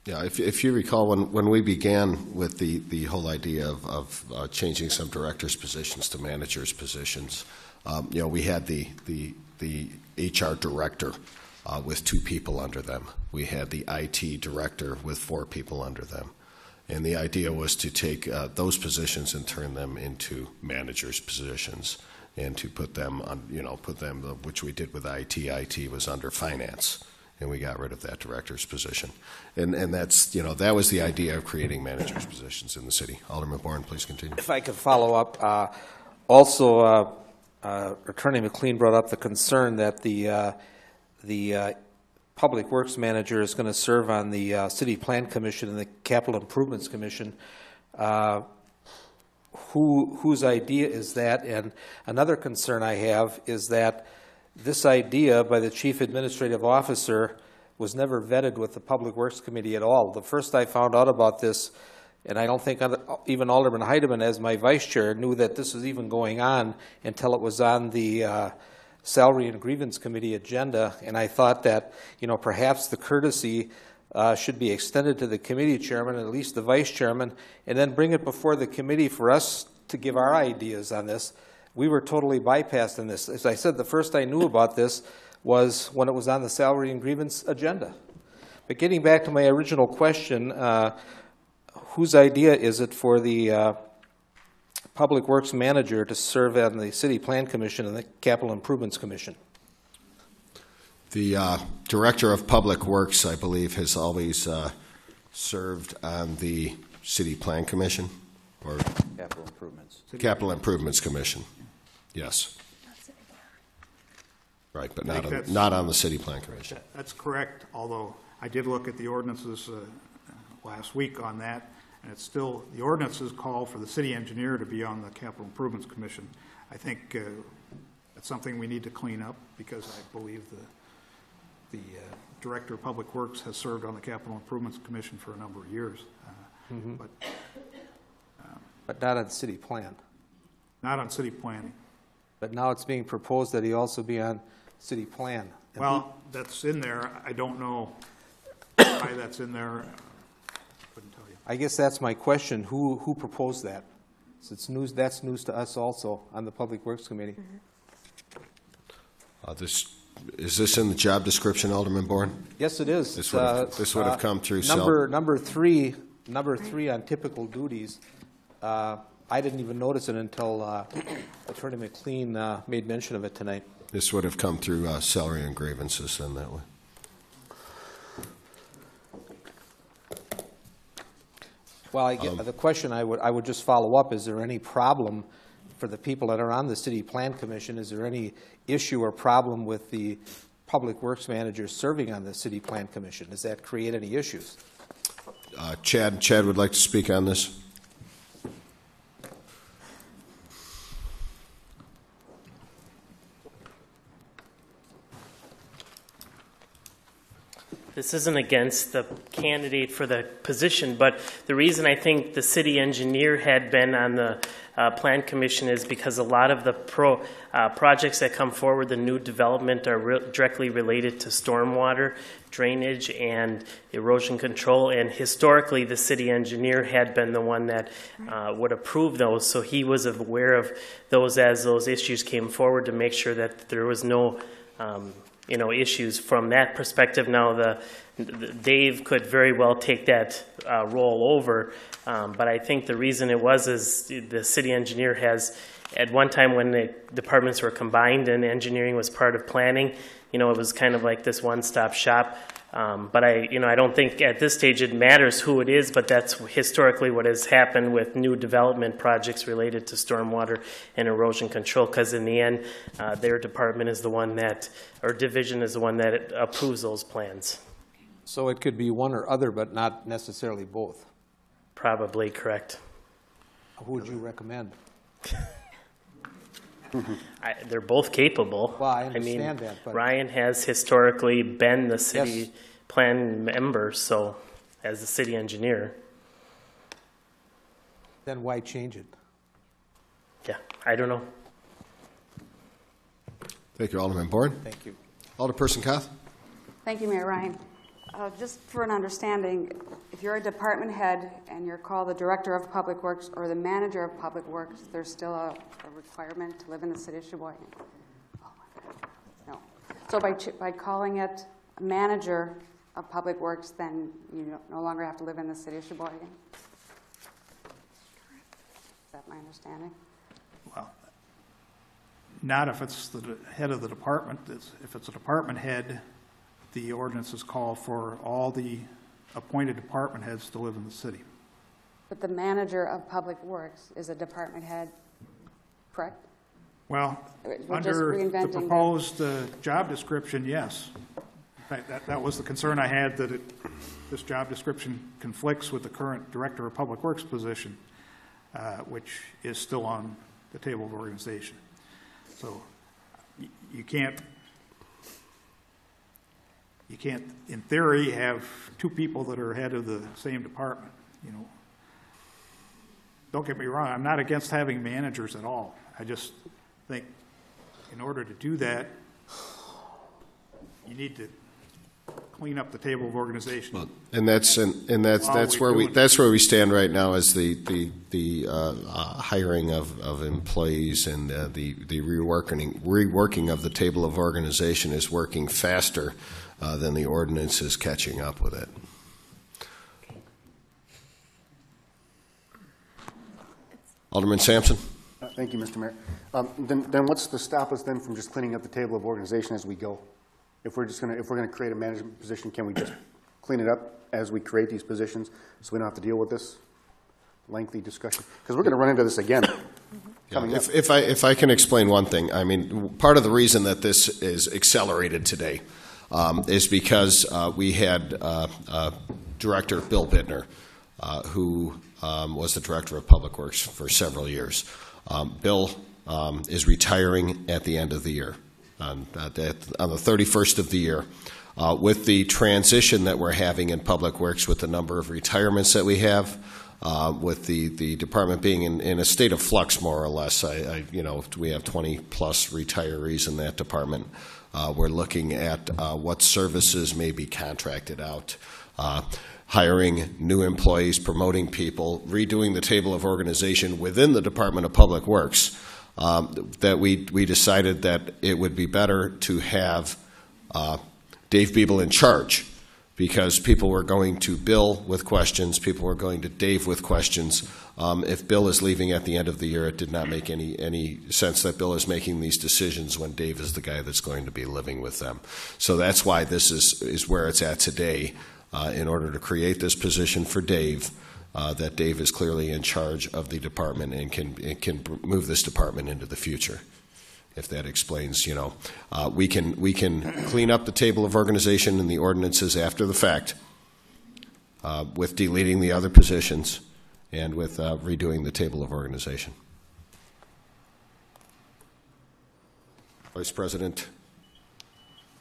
Yeah, if, if you recall, when, when we began with the, the whole idea of, of uh, changing some directors' positions to managers' positions, um, you know, we had the, the, the HR director uh, with two people under them. We had the IT director with four people under them. And the idea was to take uh, those positions and turn them into managers' positions and to put them on, you know, put them, which we did with IT. IT was under finance and we got rid of that director's position. And, and that's, you know, that was the idea of creating managers' positions in the city. Alderman Boren, please continue. If I could follow up, uh, also, uh, uh, Attorney McLean brought up the concern that the, uh, the uh, Public Works Manager is going to serve on the uh, City Plan Commission and the Capital Improvements Commission. Uh, Who, whose idea is that? And another concern I have is that this idea by the Chief Administrative Officer was never vetted with the Public Works Committee at all. The first I found out about this, and I don't think even Alderman Heidemann, as my vice chair, knew that this was even going on until it was on the uh, Salary and Grievance Committee agenda, and I thought that, you know, perhaps the courtesy uh, should be extended to the committee chairman, at least the vice chairman, and then bring it before the committee for us to give our ideas on this. We were totally bypassed in this. As I said, the first I knew about this was when it was on the salary and grievance agenda. But getting back to my original question, uh, whose idea is it for the uh, Public Works Manager to serve on the City Plan Commission and the Capital Improvements Commission? The uh, Director of Public Works, I believe, has always uh, served on the City Plan Commission or Capital improvements. Capital Improvements Commission. Yes. Right, but not on, not on the City Plan Commission. That's correct, although I did look at the ordinances uh, last week on that, and it's still, the ordinances call for the city engineer to be on the Capital Improvements Commission. I think uh, that's something we need to clean up, because I believe the, the uh, Director of Public Works has served on the Capital Improvements Commission for a number of years. uh, Mhm. But But not on city plan. not on city planning. But now it's being proposed that he also be on city plan. Well, that's in there. I don't know why that's in there. Couldn't tell you. I guess that's my question. Who, who proposed that? So it's news, that's news to us also on the Public Works Committee. Uh, This, is this in the job description, Alderman Boren? Yes, it is. This would have- Uh, this would have uh, come through Number, number three, number three on typical duties. uh, I didn't even notice it until uh, Attorney McLean uh, made mention of it tonight. This would have come through uh, salary and grievances then that way. Well, I get, the question I would, I would just follow up, is there any problem for the people that are on the City Plan Commission? Is there any issue or problem with the Public Works manager serving on the City Plan Commission? Does that create any issues? Uh, Chad, Chad would like to speak on this. This isn't against the candidate for the position, but the reason I think the city engineer had been on the uh, plan commission is because a lot of the pro, uh, projects that come forward, the new development are re- directly related to stormwater drainage and erosion control. And historically, the city engineer had been the one that uh, would approve those, so he was aware of those as those issues came forward to make sure that there was no um, you know, issues from that perspective. Now, the, the Dave could very well take that uh, role over, um, but I think the reason it was is the city engineer has, at one time when the departments were combined and engineering was part of planning, you know, it was kind of like this one-stop shop. Um, but I, you know, I don't think at this stage it matters who it is, but that's historically what has happened with new development projects related to stormwater and erosion control. Because in the end, uh, their department is the one that, or division is the one that approves those plans. So it could be one or other, but not necessarily both. Probably correct. Who would you recommend? I, they're both capable. Well, I mean, understand that, but- Ryan has historically been the city Yes. plan member, so as the city engineer, Then why change it? yeah, I don't know. Thank you, Alderman Boren. Thank you. Alderperson Koth? Thank you, Mayor Ryan. Uh, Just for an understanding, if you're a department head and you're called the Director of Public Works or the Manager of Public Works, there's still a a requirement to live in the city of Sheboygan? Oh. No. So by, by calling it a Manager of Public Works, then you no- no longer have to live in the city of Sheboygan? Is that my understanding? Well, not if it's the head of the department. It's- If it's a department head, the ordinances call for all the appointed department heads to live in the city. But the Manager of Public Works is a department head, correct? Well, We're just under the reinventing the- proposed uh, job description, yes. In fact, that, that was the concern I had, that it, this job description conflicts with the current Director of Public Works position, uh, which is still on the table of organization. So y- you can't, you can't, in theory, have two people that are head of the same department, you know. Don't get me wrong, I'm not against having managers at all. I just think in order to do that, you need to clean up the table of organization. And that's, and and that's, While that's where we, that's where we stand right now is the, the, the uh, uh, hiring of, of employees and uh, the, the reworking, reworking of the table of organization is working faster uh, than the ordinance is catching up with it. Alderman Sampson? Uh, Thank you, Mr. Mayor. Um, Then, then what's to stop us then from just cleaning up the table of organization as we go? If we're just going to, if we're going to create a management position, can we just clean it up as we create these positions so we don't have to deal with this lengthy discussion? Because we're going to run into this again up. If, if I, if I can explain one thing, I mean, part of the reason that this is accelerated today um, is because uh, we had uh, uh, Director Bill Bittner, who um, was the Director of Public Works for several years. Um, Bill um, is retiring at the end of the year, on, the- on the 31st of the year. Uh, With the transition that we're having in Public Works, with the number of retirements that we have, uh, with the, the department being in, in a state of flux, more or less. I, I, you know, we have 20-plus retirees in that department. Uh, We're looking at uh, what services may be contracted out, uh, hiring new employees, promoting people, redoing the table of organization within the Department of Public Works, um, that we, we decided that it would be better to have uh, Dave Biebel in charge because people were going to Bill with questions, people were going to Dave with questions. Um, if Bill is leaving at the end of the year, it did not make any, any sense that Bill is making these decisions when Dave is the guy that's going to be living with them. So that's why this is, is where it's at today, uh, in order to create this position for Dave, uh, that Dave is clearly in charge of the department and can, and can move this department into the future if that explains, you know, uh, we can we can clean up the table of organization and the ordinances after the fact, uh, with deleting the other positions, and with uh, redoing the table of organization. Vice President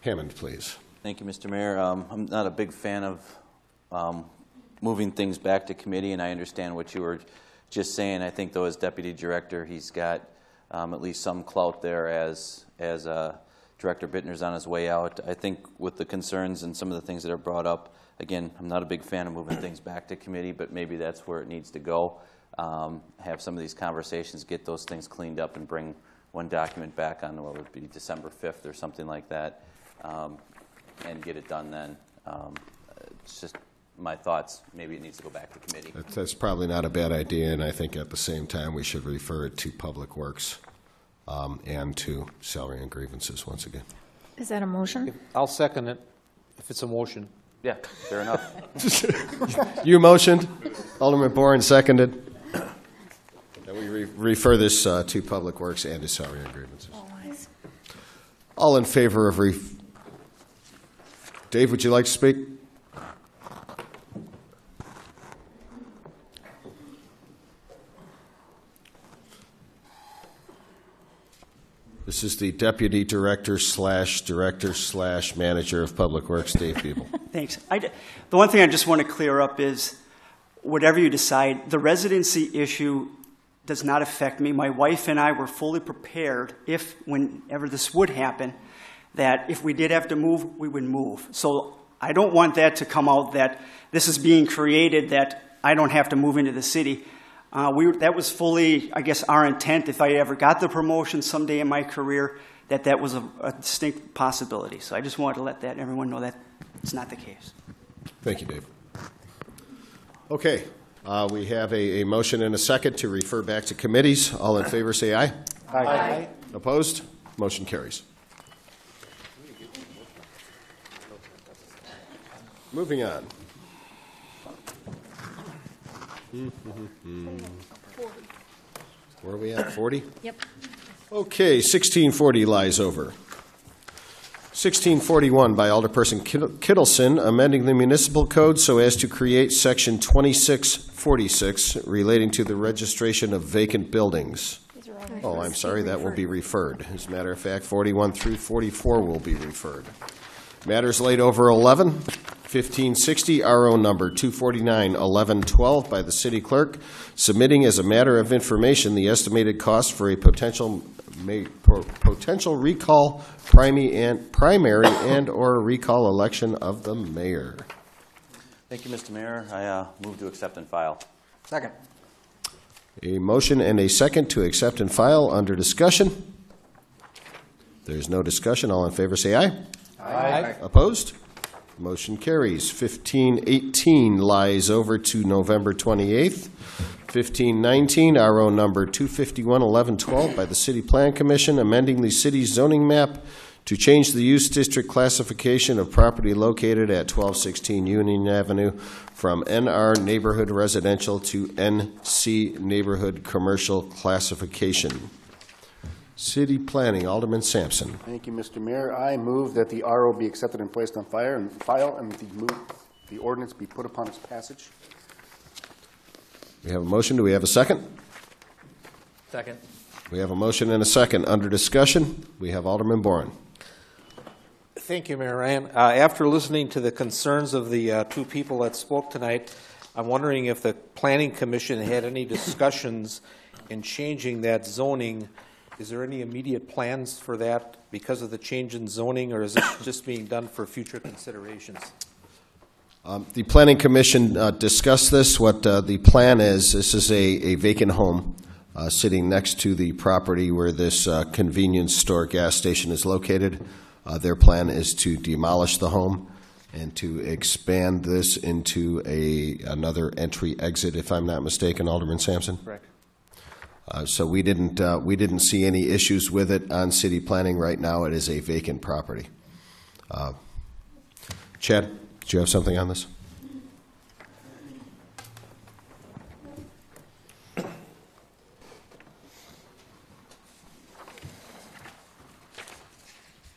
Hammond, please. Thank you, Mr. Mayor. Um, I'm not a big fan of um, moving things back to committee, and I understand what you were just saying. I think, though, as deputy director, he's got um, at least some clout there as as uh, Director Bittner's on his way out. I think with the concerns and some of the things that are brought up, again, I'm not a big fan of moving things back to committee, but maybe that's where it needs to go. Um, have some of these conversations, get those things cleaned up, and bring one document back on what would be December 5th or something like that, um, and get it done then. Um, it's just my thoughts. Maybe it needs to go back to committee. That's, that's probably not a bad idea, and I think at the same time we should refer it to Public Works um, and to salary and grievances once again. Is that a motion? I'll second it, if it's a motion. Yeah, fair enough. You motioned, Alderman Boren seconded. That we re- refer this uh, to Public Works and to salary and grievances. All in favor of re... Dave, would you like to speak? This is the Deputy Director slash Director slash Manager of Public Works, Dave Biebel. Thanks. I, the one thing I just want to clear up is whatever you decide, the residency issue does not affect me. My wife and I were fully prepared if, whenever this would happen, that if we did have to move, we would move. So I don't want that to come out that this is being created that I don't have to move into the city. Uh, we, that was fully, I guess, our intent if I ever got the promotion someday in my career, that that was a, a distinct possibility. So I just wanted to let that everyone know that it's not the case. Thank you, Dave. Okay, uh, we have a, a motion and a second to refer back to committees. All in favor, say aye. Aye. Opposed? Motion carries. Moving on. Where are we at, 40? Yep. Okay, 1640 lies over. 1641 by Alderperson Kittleson, amending the municipal code so as to create section 2646 relating to the registration of vacant buildings. Oh, I'm sorry, that will be referred. As a matter of fact, 41 through 44 will be referred. Matters laid over 11, 1560, RO number 2491112 by the city clerk, submitting as a matter of information the estimated cost for a potential ma- po- potential recall primary and primary and/or recall election of the mayor. Thank you, Mr. Mayor. I uh, move to accept and file. Second. A motion and a second to accept and file under discussion. There's no discussion. All in favor, say aye. Aye. Opposed? Motion carries. 1518 lies over to November 28th. 1519, RO number 2511112 by the City Plan Commission, amending the city's zoning map to change the use district classification of property located at 1216 Union Avenue from NR Neighborhood Residential to NC Neighborhood Commercial classification. City Planning, Alderman Sampson. Thank you, Mr. Mayor. I move that the RO be accepted and placed on fire and file and the move, the ordinance be put upon its passage. We have a motion. Do we have a second? Second. We have a motion and a second. Under discussion, we have Alderman Boren. Thank you, Mayor Ryan. Uh, after listening to the concerns of the uh, two people that spoke tonight, I'm wondering if the planning commission had any discussions in changing that zoning. Is there any immediate plans for that because of the change in zoning, or is it just being done for future considerations? Um, The Planning Commission uh, discussed this. What uh, the plan is, this is a a vacant home uh, sitting next to the property where this uh, convenience store gas station is located. Uh, Their plan is to demolish the home and to expand this into a, another entry exit, if I'm not mistaken, Alderman Sampson? Correct. Uh, So we didn't, uh, we didn't see any issues with it on city planning. Right now, it is a vacant property. Uh, Chad, do you have something on this?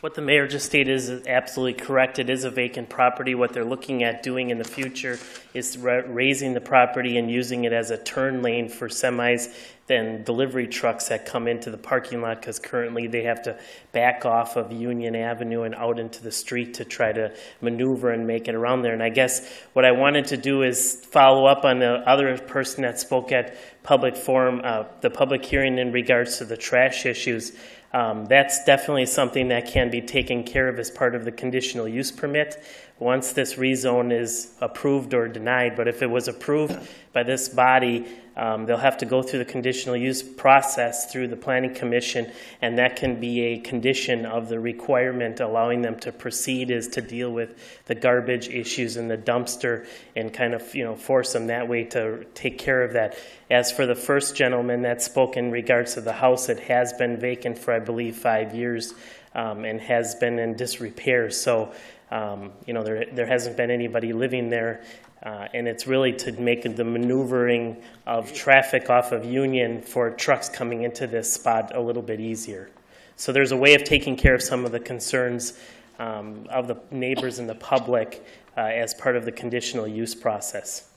What the mayor just stated is absolutely correct. It is a vacant property. What they're looking at doing in the future is razing the property and using it as a turn lane for semis and delivery trucks that come into the parking lot because currently they have to back off of Union Avenue and out into the street to try to maneuver and make it around there. And I guess what I wanted to do is follow up on the other person that spoke at public forum, uh, the public hearing in regards to the trash issues. Um, that's definitely something that can be taken care of as part of the conditional use permit once this rezone is approved or denied. But if it was approved by this body, um, they'll have to go through the conditional use process through the planning commission, and that can be a condition of the requirement allowing them to proceed is to deal with the garbage issues and the dumpster and kind of, you know, force them that way to take care of that. As for the first gentleman that spoke in regards to the house, it has been vacant for, I believe, five years um, and has been in disrepair. So, um, you know, there, there hasn't been anybody living there. Uh, and it's really to make the maneuvering of traffic off of Union for trucks coming into this spot a little bit easier. So there's a way of taking care of some of the concerns um, of the neighbors and the public uh, as part of the conditional use process.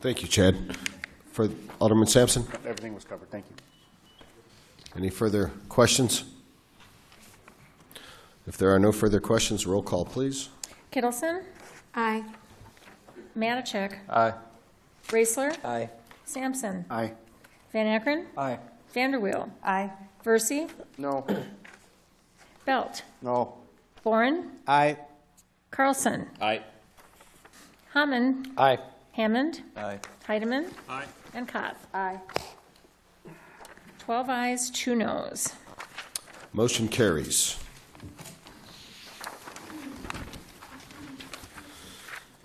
Thank you, Chad. For Alderman Sampson, Everything was covered, thank you. any further questions? If there are no further questions, roll call, please. Kittleson, Aye. Matachek, Aye. Raisler, Aye. Sampson, Aye. Van Akkeren, Aye. Vanderweel, Aye. Versi, No. Belt, No. Boren, Aye. Carlson, Aye. Hammond, Aye. Hammond, Aye. Heidemann, Aye. and Koth. Aye. 12 ayes, 2 noes. Motion carries.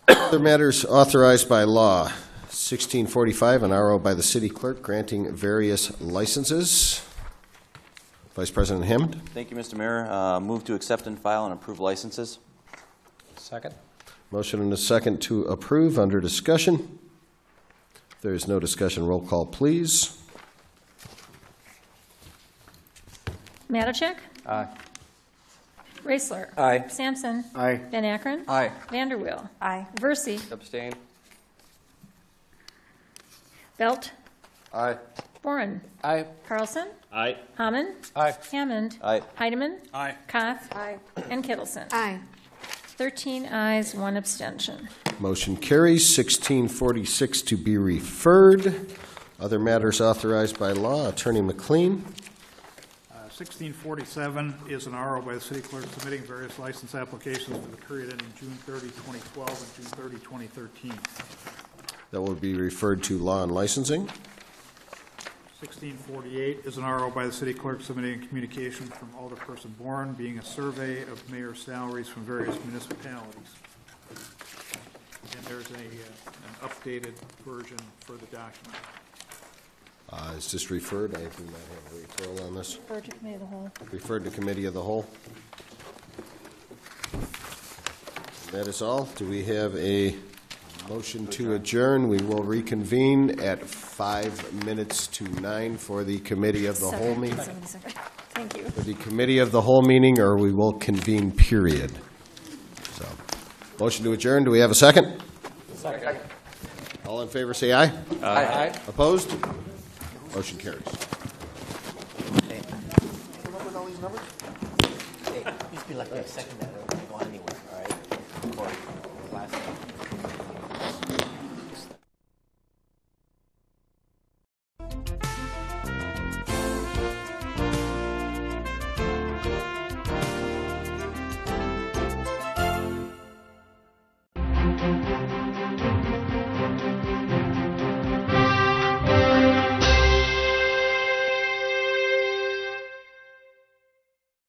Other matters authorized by law, 1645, an RO by the city clerk granting various licenses. Vice President Hammond, Thank you, Mr. Mayor. Uh, Move to accept and file and approve licenses. Second. motion and a second to approve, under discussion. If there is no discussion, roll call, please. Matachek, Aye. Raisler, Aye. Sampson, Aye. Van Akkeren, Aye. Vanderweel, Aye. Versi, Abstain. Belt, Aye. Boren, Aye. Carlson, Aye. Hammond, Aye. Hammond, Aye. Heidemann, Aye. Koth, Aye. and Kittleson. Aye. 13 ayes, 1 abstention. Motion carries. 1646 to be referred. Other matters authorized by law, Attorney McLean. Uh, 1647 is an RO by the city clerk submitting various license applications for the period ending June 30, 2012 and June 30, 2013. That will be referred to Law and Licensing. 1648 is an RO by the city clerk submitting a communication from Alderperson Boren being a survey of mayor's salaries from various municipalities. And there's a, uh, an updated version for the document. Uh, Is this referred? I think we might have a referral on this. Refer to committee of the whole. Referred to Committee of the Whole. That is all. Do we have a motion to adjourn? We will reconvene at five minutes to nine for the Committee of the Whole Second, meeting. second, second. Thank you. For the Committee of the Whole meeting, or we will convene, period. So, motion to adjourn. Do we have a second? Second. All in favor, say aye. Aye. Opposed? Motion carries. Hey, please be like that second that won't go anywhere, all right?